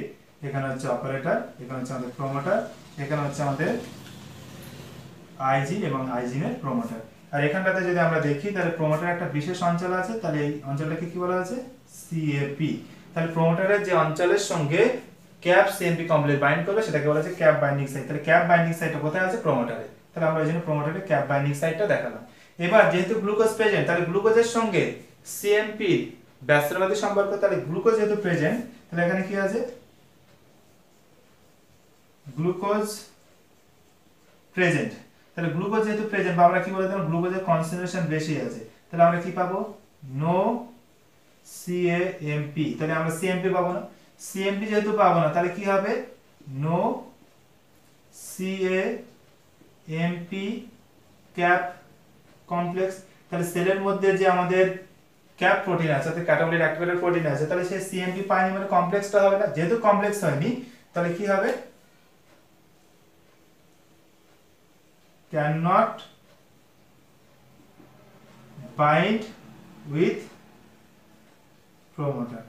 এখানে হচ্ছে অপারেটর এখানে হচ্ছে আমাদের প্রোমোটার এখানে হচ্ছে আমাদের আইজিন এবং আইজিনের প্রোমোটার আর এখানটাতে যদি আমরা দেখি, তাহলে প্রোমোটার একটা বিশেষ অঞ্চল আছে, তাহলে এই অঞ্চলটাকে কি বলা আছে সিএপি তাহলে প্রোমোটারের যে অঞ্চলের সঙ্গে ক্যাপ সিএমপি কমপ্লেক্স বাইন্ড করবে সেটাকে বলা আছে ক্যাপ বাইন্ডিং সাইট তাহলে ক্যাপ বাইন্ডিং সাইটটা কোথায় আছে? প্রোমোটারে তাহলে আমরা এই জন্য প্রোমোটারে ক্যাপ বাইন্ডিং সাইটটা দেখালাম। এবার যেহেতু গ্লুকোজ প্রেজেন্ট তাহলে গ্লুকোজের সঙ্গে সিএমপি ব্যস্তবাদী সম্পর্ক, তাহলে গ্লুকোজ যেহেতু প্রেজেন্ট তাহলে এখানে কি আছে? গ্লুকোজ প্রেজেন্ট তাহলে গ্লুকোজ যেহেতু প্রেজেন্ট বা আমরা কি বলে দিলাম? গ্লুকোজের কনসেন্ট্রেশন বেশি আছে। তাহলে আমরা কি পাবো? নো সিএএমপি তাহলে আমরা সিএমপি পাবো না। সিএমপি যেহেতু পাবো না, তাহলে কি হবে? নো সিএএমপি ক্যাপ কমপ্লেক্স তাহলে সেলের মধ্যে যে আমাদের ক্যাপ প্রোটিন আছে, অর্থাৎ ক্যাটাবলিক অ্যাক্টিভেটর প্রোটিন আছে, তাহলে সে সিএমপি পায়নি মানে কমপ্লেক্সটা হবে না। যেহেতু কমপ্লেক্স হয়নি, তাহলে কি হবে? cannot bind with promoter.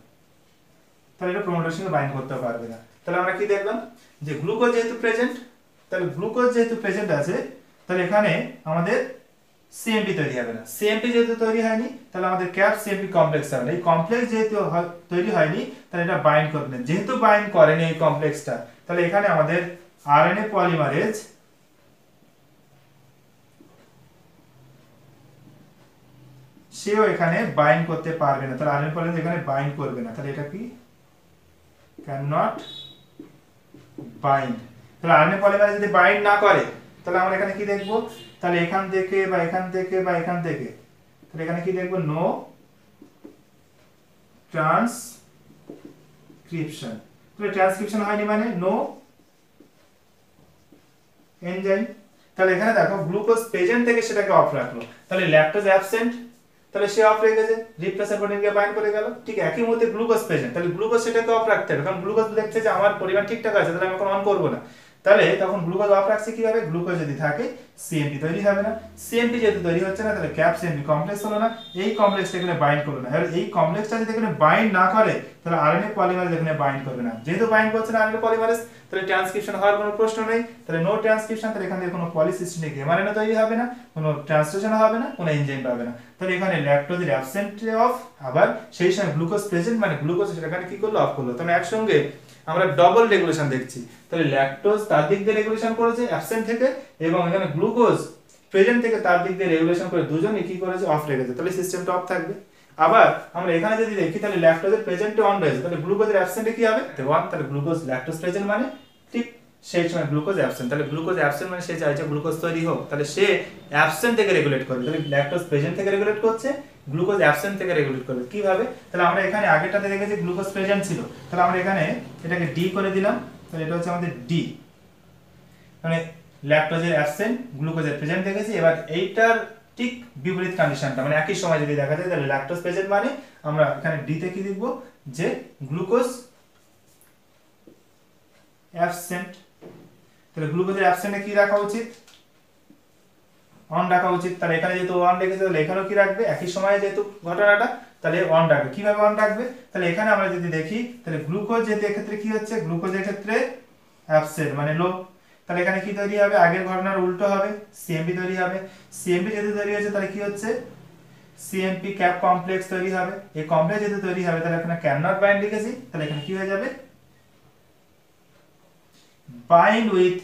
তাহলে এটা প্রোমোটার সঙ্গে বাইন্ড করতে পারবে না। তাহলে আমরা কি দেখলাম? যে গ্লুকোজ যেহেতু প্রেজেন্ট তাহলে গ্লুকোজ যেহেতু প্রেজেন্ট আছে, তাহলে এখানে আমাদের সিএমপি তৈরি হবে না। সিএমপি যেহেতু তৈরি হয়নি, তাহলে আমাদের ক্যাপ সিএমপি কমপ্লেক্স হবে না। এই কমপ্লেক্স যেহেতু তৈরি হয়নি, তাহলে এটা বাইন্ড করবে না। যেহেতু বাইন্ড করেনি এই কমপ্লেক্সটা তাহলে এখানে আমাদের আরএনএ পলিমারেজ সেও এখানে বাইন্ড করতে পারবে না। তাহলে আরএনএ পলিমারেজ এখানে বাইন্ড করবে না। তাহলে এটা কি? ক্যান নট বাইন্ড তাহলে আরএনএ পলিমারেজ যদি বাইন্ড না করে, তাহলে আমরা এখানে কি দেখব? তাহলে এখান থেকে বা এখান থেকে বা এখান থেকে, তাহলে এখানে কি দেখব? নো ট্রান্সক্রিপশন তাহলে ট্রান্সক্রিপশন হয়নি মানে নো এনজাইম তাহলে এখানে দেখো গ্লুকোজ প্রেজেন্ট থেকে সেটাকে অফ রাখল। তাহলে ল্যাকটোজ অ্যাবসেন্ট তাহলে সে অফ রেখেছে রিপ্লেসার প্রোটিন গিয়ে বাইন্ড করে গেল। ঠিক একই মুহূর্তে গ্লুকোজ প্রেজেন্ট তাহলে গ্লুকোজ সেটাকে অফ রাখতে হবে। কারণ গ্লুকোজ দেখছে যে আমার পরিমাণ ঠিকঠাক আছে, তাহলে আমি এখন অন করব না। তাহলে তখন গ্লুকোজ অফ রাখছে কীভাবে? গ্লুকোজ যদি থাকে সিএমপি তৈরি হবে না। সিএমপি যেহেতু তৈরি হচ্ছে না, তাহলে ক্যাপ সিএমপি কমপ্লেক্স হলো না। এই কমপ্লেক্সটা এখানে বাইন্ড করল না। এই কমপ্লেক্সটা যদি এখানে বাইন্ড না করে, তাহলে আরএনএ পলিমারেজ এখানে বাইন্ড করবে না। যেহেতু বাইন্ড করছে না আরএনএ পলিমারেজ তাহলে ট্রান্সক্রিপশন হওয়ার কোনো প্রশ্ন নেই। তাহলে নো ট্রান্সক্রিপশন তাহলে এখান কোনো পলিসিস্টেমিক এমআরএনএ তৈরি হবে না, কোনো ট্রান্সলেশন হবে না, কোনো এনজাইম পাবে না। তাহলে এখানে ল্যাকটোজের অ্যাবসেন্ট অফ আবার সেই সময় গ্লুকোজ প্রেজেন্ট মানে গ্লুকোজ সেখানে কি করল? অফ করল। তাহলে একসঙ্গে আমরা ডবল রেগুলেশন দেখছি। তাহলে ল্যাকটোজ তার দিক দিয়ে রেগুলেশন করেছে অ্যাবসেন্ট থেকে এবং এখানে গ্লুকোজ প্রেজেন্ট থেকে তার দিক দিয়ে রেগুলেশন করে দুজনই কি করেছে? অফ রেখেছে। তাহলে সিস্টেমটা অফ থাকবে। আবার আমরা এখানে যদি দেখি, তাহলে ল্যাকটোজের প্রেজেন্টে অন রয়েছে। তাহলে গ্লুকোজের অ্যাবসেন্টে কি হবে? ওয়ান তাহলে গ্লুকোজ ল্যাকটোজ প্রেজেন্ট মানে ঠিক সেই সময় গ্লুকোজ অ্যাবসেন্ট তাহলে গ্লুকোজ অ্যাবসেন্ট মানে সে চাইছে গ্লুকোজ তৈরি হোক। তাহলে সে অ্যাবসেন্ট থেকে রেগুলেট করবে। তাহলে ল্যাকটোজ প্রেজেন্ট থেকে রেগুলেট করছে। গ্লুকোজ অ্যাবসেন্ট থেকে রেগুলেট করবে। কীভাবে? তাহলে আমরা এখানে আগেরটাতে দেখেছি গ্লুকোজ প্রেজেন্ট ছিল। তাহলে আমরা এখানে এটাকে ডি করে দিলাম। তাহলে এটা হচ্ছে আমাদের ডি মানে ল্যাকটোজের অ্যাবসেন্ট গ্লুকোজের প্রেজেন্ট দেখেছি। এবার এইটার ঠিক বিপরীত কন্ডিশনটা মানে একই সময় যদি দেখা যায়, তাহলে ল্যাকটোজ প্রেজেন্ট মানে আমরা এখানে ডি তে কি লিখব? যে গ্লুকোজ অ্যাবসেন্ট তাহলে গ্লুকোজের অ্যাবসেন্টে কি রাখা উচিত? অন রাখা উচিত। তাহলে এখানে যেহেতু অন রেখেছে, তাহলে এখানেও কি রাখবে? একই সময়ে যেহেতু ঘটনাটা, তাহলে অন রাখবে কীভাবে অন রাখবে তাহলে এখানে আমরা যদি দেখি, তাহলে গ্লুকোজ যেহেতু এক্ষেত্রে কি হচ্ছে? গ্লুকোজের ক্ষেত্রে অ্যাবসেন্ট মানে লো তাহলে এখানে কি তৈরি হবে? আগের ঘটনার উল্টো হবে সিএমপি তৈরি হবে। সিএমপি যেহেতু তৈরি হয়েছে, তাহলে কি হচ্ছে? সিএমপি ক্যাপ কমপ্লেক্স তৈরি হবে। এই কমপ্লেক্স যেহেতু তৈরি হবে, তাহলে এখানে ক্যান নট বাইন্ড লিখেছি, তাহলে এখানে কি হয়ে যাবে? Bind with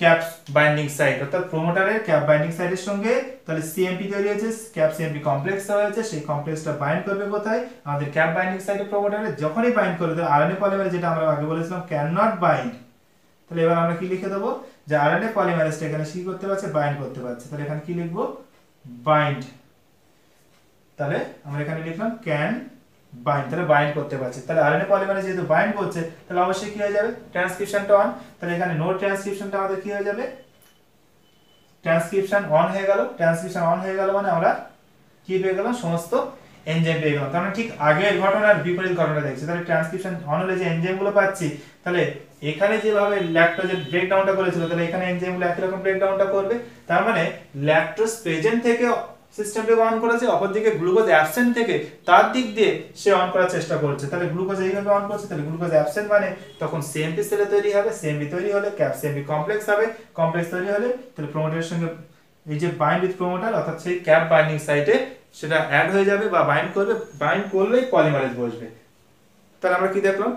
CAP binding site, অর্থাৎ প্রোমোটারের ক্যাপ বাইন্ডিং সাইটের সঙ্গে, তাহলে সিএমপি তৈরি হয়েছে, ক্যাপ সিএমপি কমপ্লেক্স হয়েছে, সেই কমপ্লেক্সটা বাইন্ড করবে কোথায়? আমাদের ক্যাপ বাইন্ডিং সাইটে প্রোমোটারে যখনই বাইন্ড করবে আরএনএ পলিমারেজ যেটা আমরা আগে বলেছিলাম ক্যান নট বাইন্ড তাহলে এবার আমরা কি লিখে দেবো? যে আরএনএ পলিমারেজটা এখানে কি করতে পারছে? বাইন্ড করতে পারছে। তাহলে এখানে কি লিখব? বাইন্ড তাহলে আমরা এখানে লিখলাম ক্যান বাইন্ড তাহলে বাইন্ড করতে পারছে। তাহলে আরএনএ পলিমারেজ যেহেতু বাইন্ড করছে, তাহলে অবশ্যই কি হয়ে যাবে? ট্রান্সক্রিপশনটা অন তাহলে এখানে নো ট্রান্সক্রিপশনটা আমাদের কি হয়ে যাবে? ট্রান্সক্রিপশন অন হয়ে গেল। ট্রান্সক্রিপশন অন হয়ে গেল মানে আমরা কি পেয়ে গেলাম? সমস্ত এনজাইম পেয়ে গেলাম। তার মানে ঠিক আগের ঘটনার বিপরীত ঘটনা দেখছি। তাহলে ট্রান্সক্রিপশন অন হলে যে এনজাইমগুলো পাচ্ছি, তাহলে এখানে যেভাবে ল্যাকটোজের ব্রেকডাউনটা করেছিল, তাহলে এখানে এনজাইমগুলো একই রকম ব্রেকডাউনটা করবে। তার মানে ল্যাকটোজ প্রেজেন্ট থেকে সিস্টেমটাকে অন করেছে, অপরদিকে গ্লুকোজ অ্যাবসেন্ট থেকে তার দিক দিয়ে সে অন করার চেষ্টা করছে। তাহলে গ্লুকোজ এইভাবে অন করছে, তাহলে গ্লুকোজ অ্যাবসেন্ট মানে তখন সিএমপি সেলে তৈরি হবে সিএমপি তৈরি হলে সিএমপি কমপ্লেক্স হবে। কমপ্লেক্স তৈরি হলে তাহলে প্রোমোটারের সঙ্গে এই যে বাইন্ড উইথ প্রোমোটার অর্থাৎ সেই ক্যাপ বাইন্ডিং সাইটে সেটা অ্যাড হয়ে যাবে বা বাইন্ড করবে বাইন্ড করলেই পলিমারেজ বসবে। তাহলে আমরা কি দেখলাম?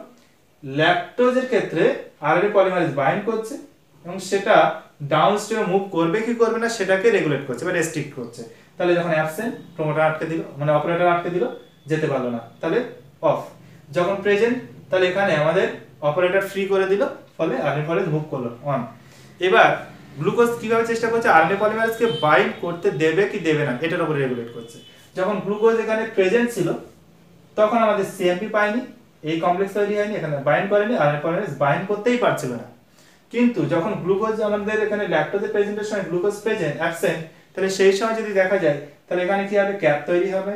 ল্যাকটোজের ক্ষেত্রে আরএনএ পলিমারেজ বাইন্ড করছে এবং সেটা ডাউনস্ট্রিমে মুভ করবে কি করবে না, সেটাকে রেগুলেট করছে বা রেস্ট্রিক্ট করছে। তাহলে যখন অ্যাবসেন্ট প্রোমোটার আটকে দিল মানে অপারেটর আটকে দিল, যেতে পারল না। তাহলে অফ যখন প্রেজেন্ট তাহলে এখানে আমাদের অপারেটর ফ্রি করে দিল, ফলে আরএনএ পলিমারেজ মুভ করল। অন এবার গ্লুকোজ কীভাবে চেষ্টা করছে? আরএনএ পলিমারেজকে বাইন্ড করতে দেবে কি দেবে না, এটার উপর রেগুলেট করছে। যখন গ্লুকোজ এখানে প্রেজেন্ট ছিল, তখন আমাদের সিএমপি পাইনি এই কমপ্লেক্স তৈরি হয়নি, এখানে বাইন্ড করেনি আরএনএ পলিমারেজ বাইন্ড করতেই পারছিল না। কিন্তু যখন গ্লুকোজ আমাদের এখানে ল্যাকটোজের প্রেজেন্টের সময় গ্লুকোজ প্রেজেন্ট অ্যাবসেন্ট তাহলে সেই সময় যদি দেখা যায়, তাহলে এখানে কি হবে? ক্যাপ তৈরি হবে।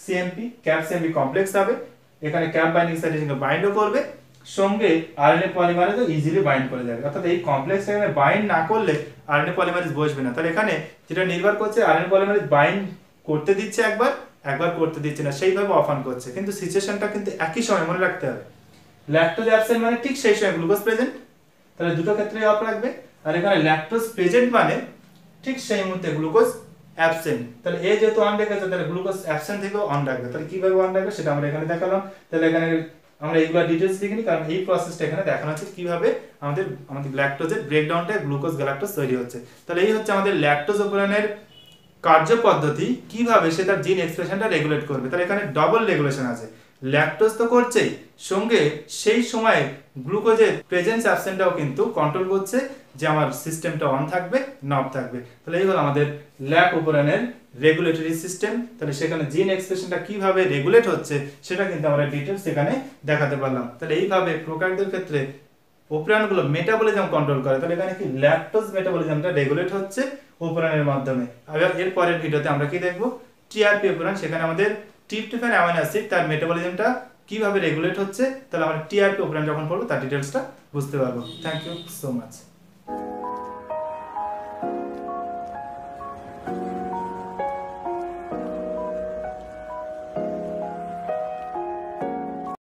সিএমপি ক্যাপ সিএমপি কমপ্লেক্স হবে। এখানে ক্যাপ বাইন্ডিং সাইটের সঙ্গে বাইন্ডও করবে। সঙ্গে আরএনএ পলিমারেজও ইজিলি বাইন্ড করে যাবে অর্থাৎ এই কমপ্লেক্স এখানে বাইন্ড না করলে আরএনএ পলিমারেজ বসবে না। তাহলে এখানে যেটা নির্ভর করছে আরএনএ পলিমারেজ বাইন্ড করতে দিচ্ছে একবার একবার করতে দিচ্ছে না। সেইভাবে অফ অন করছে। কিন্তু সিচুয়েশনটা কিন্তু একই সময় মনে রাখতে হবে। ল্যাকটোজ অ্যাবসেন্ট মানে ঠিক সেই সময় গ্লুকোজ প্রেজেন্ট তাহলে দুটো ক্ষেত্রেই অফ রাখবে। আর এখানে ল্যাকটোজ প্রেজেন্ট মানে ঠিক সেই মুহূর্তে গ্লুকোজ অ্যাবসেন্ট তাহলে এ যেহেতু অন রেখেছে তাহলে গ্লুকোজ অ্যাবসেন্ট থেকেও অন রাখবে তাহলে কীভাবে অন রাখবে সেটা আমরা এখানে দেখালাম। তাহলে এখানে আমরা এইগুলো ডিটেলস দেখিনি, কারণ এই প্রসেসটা এখানে দেখানো হচ্ছে কীভাবে আমাদের আমাদের ল্যাকটোজের ব্রেকডাউনটা গ্লুকোজ গ্যালাক্টোজ তৈরি হচ্ছে। তাহলে এই হচ্ছে আমাদের ল্যাকটোজ ওপেরনের কার্য পদ্ধতি, কীভাবে সে তার জিন এক্সপ্রেশনটা রেগুলেট করবে। তাহলে এখানে ডবল রেগুলেশন আছে। ল্যাকটোজ তো করছেই, সঙ্গে সেই সময়ে গ্লুকোজের প্রেজেন্স অ্যাবসেন্টটাও কিন্তু কন্ট্রোল করছে। যে আমার সিস্টেমটা অন থাকবে নব থাকবে। তাহলে এই হলো আমাদের ল্যাক উপরানের রেগুলেটরি সিস্টেম তাহলে সেখানে জিন এক্সপ্রেশনটা কীভাবে রেগুলেট হচ্ছে, সেটা কিন্তু আমরা ডিটেলস এখানে দেখাতে পারলাম। তাহলে এইভাবে প্রোকারদের ক্ষেত্রে ওপরানগুলো মেটাবলিজম কন্ট্রোল করে। তাহলে এখানে কি? ল্যাকটোজ মেটাবলিজমটা রেগুলেট হচ্ছে ওপরানের মাধ্যমে। আর এর পরের ভিডিওতে আমরা কি দেখব? টিআরপি ওপরান সেখানে আমাদের ট্রিপটোফ্যান অ্যামাইনো অ্যাসিড তার মেটাবলিজমটা কীভাবে রেগুলেট হচ্ছে, তাহলে আমরা টিআরপি ওপরান যখন পড়ব, তার ডিটেলসটা বুঝতে পারব। Thank you so much Thank you.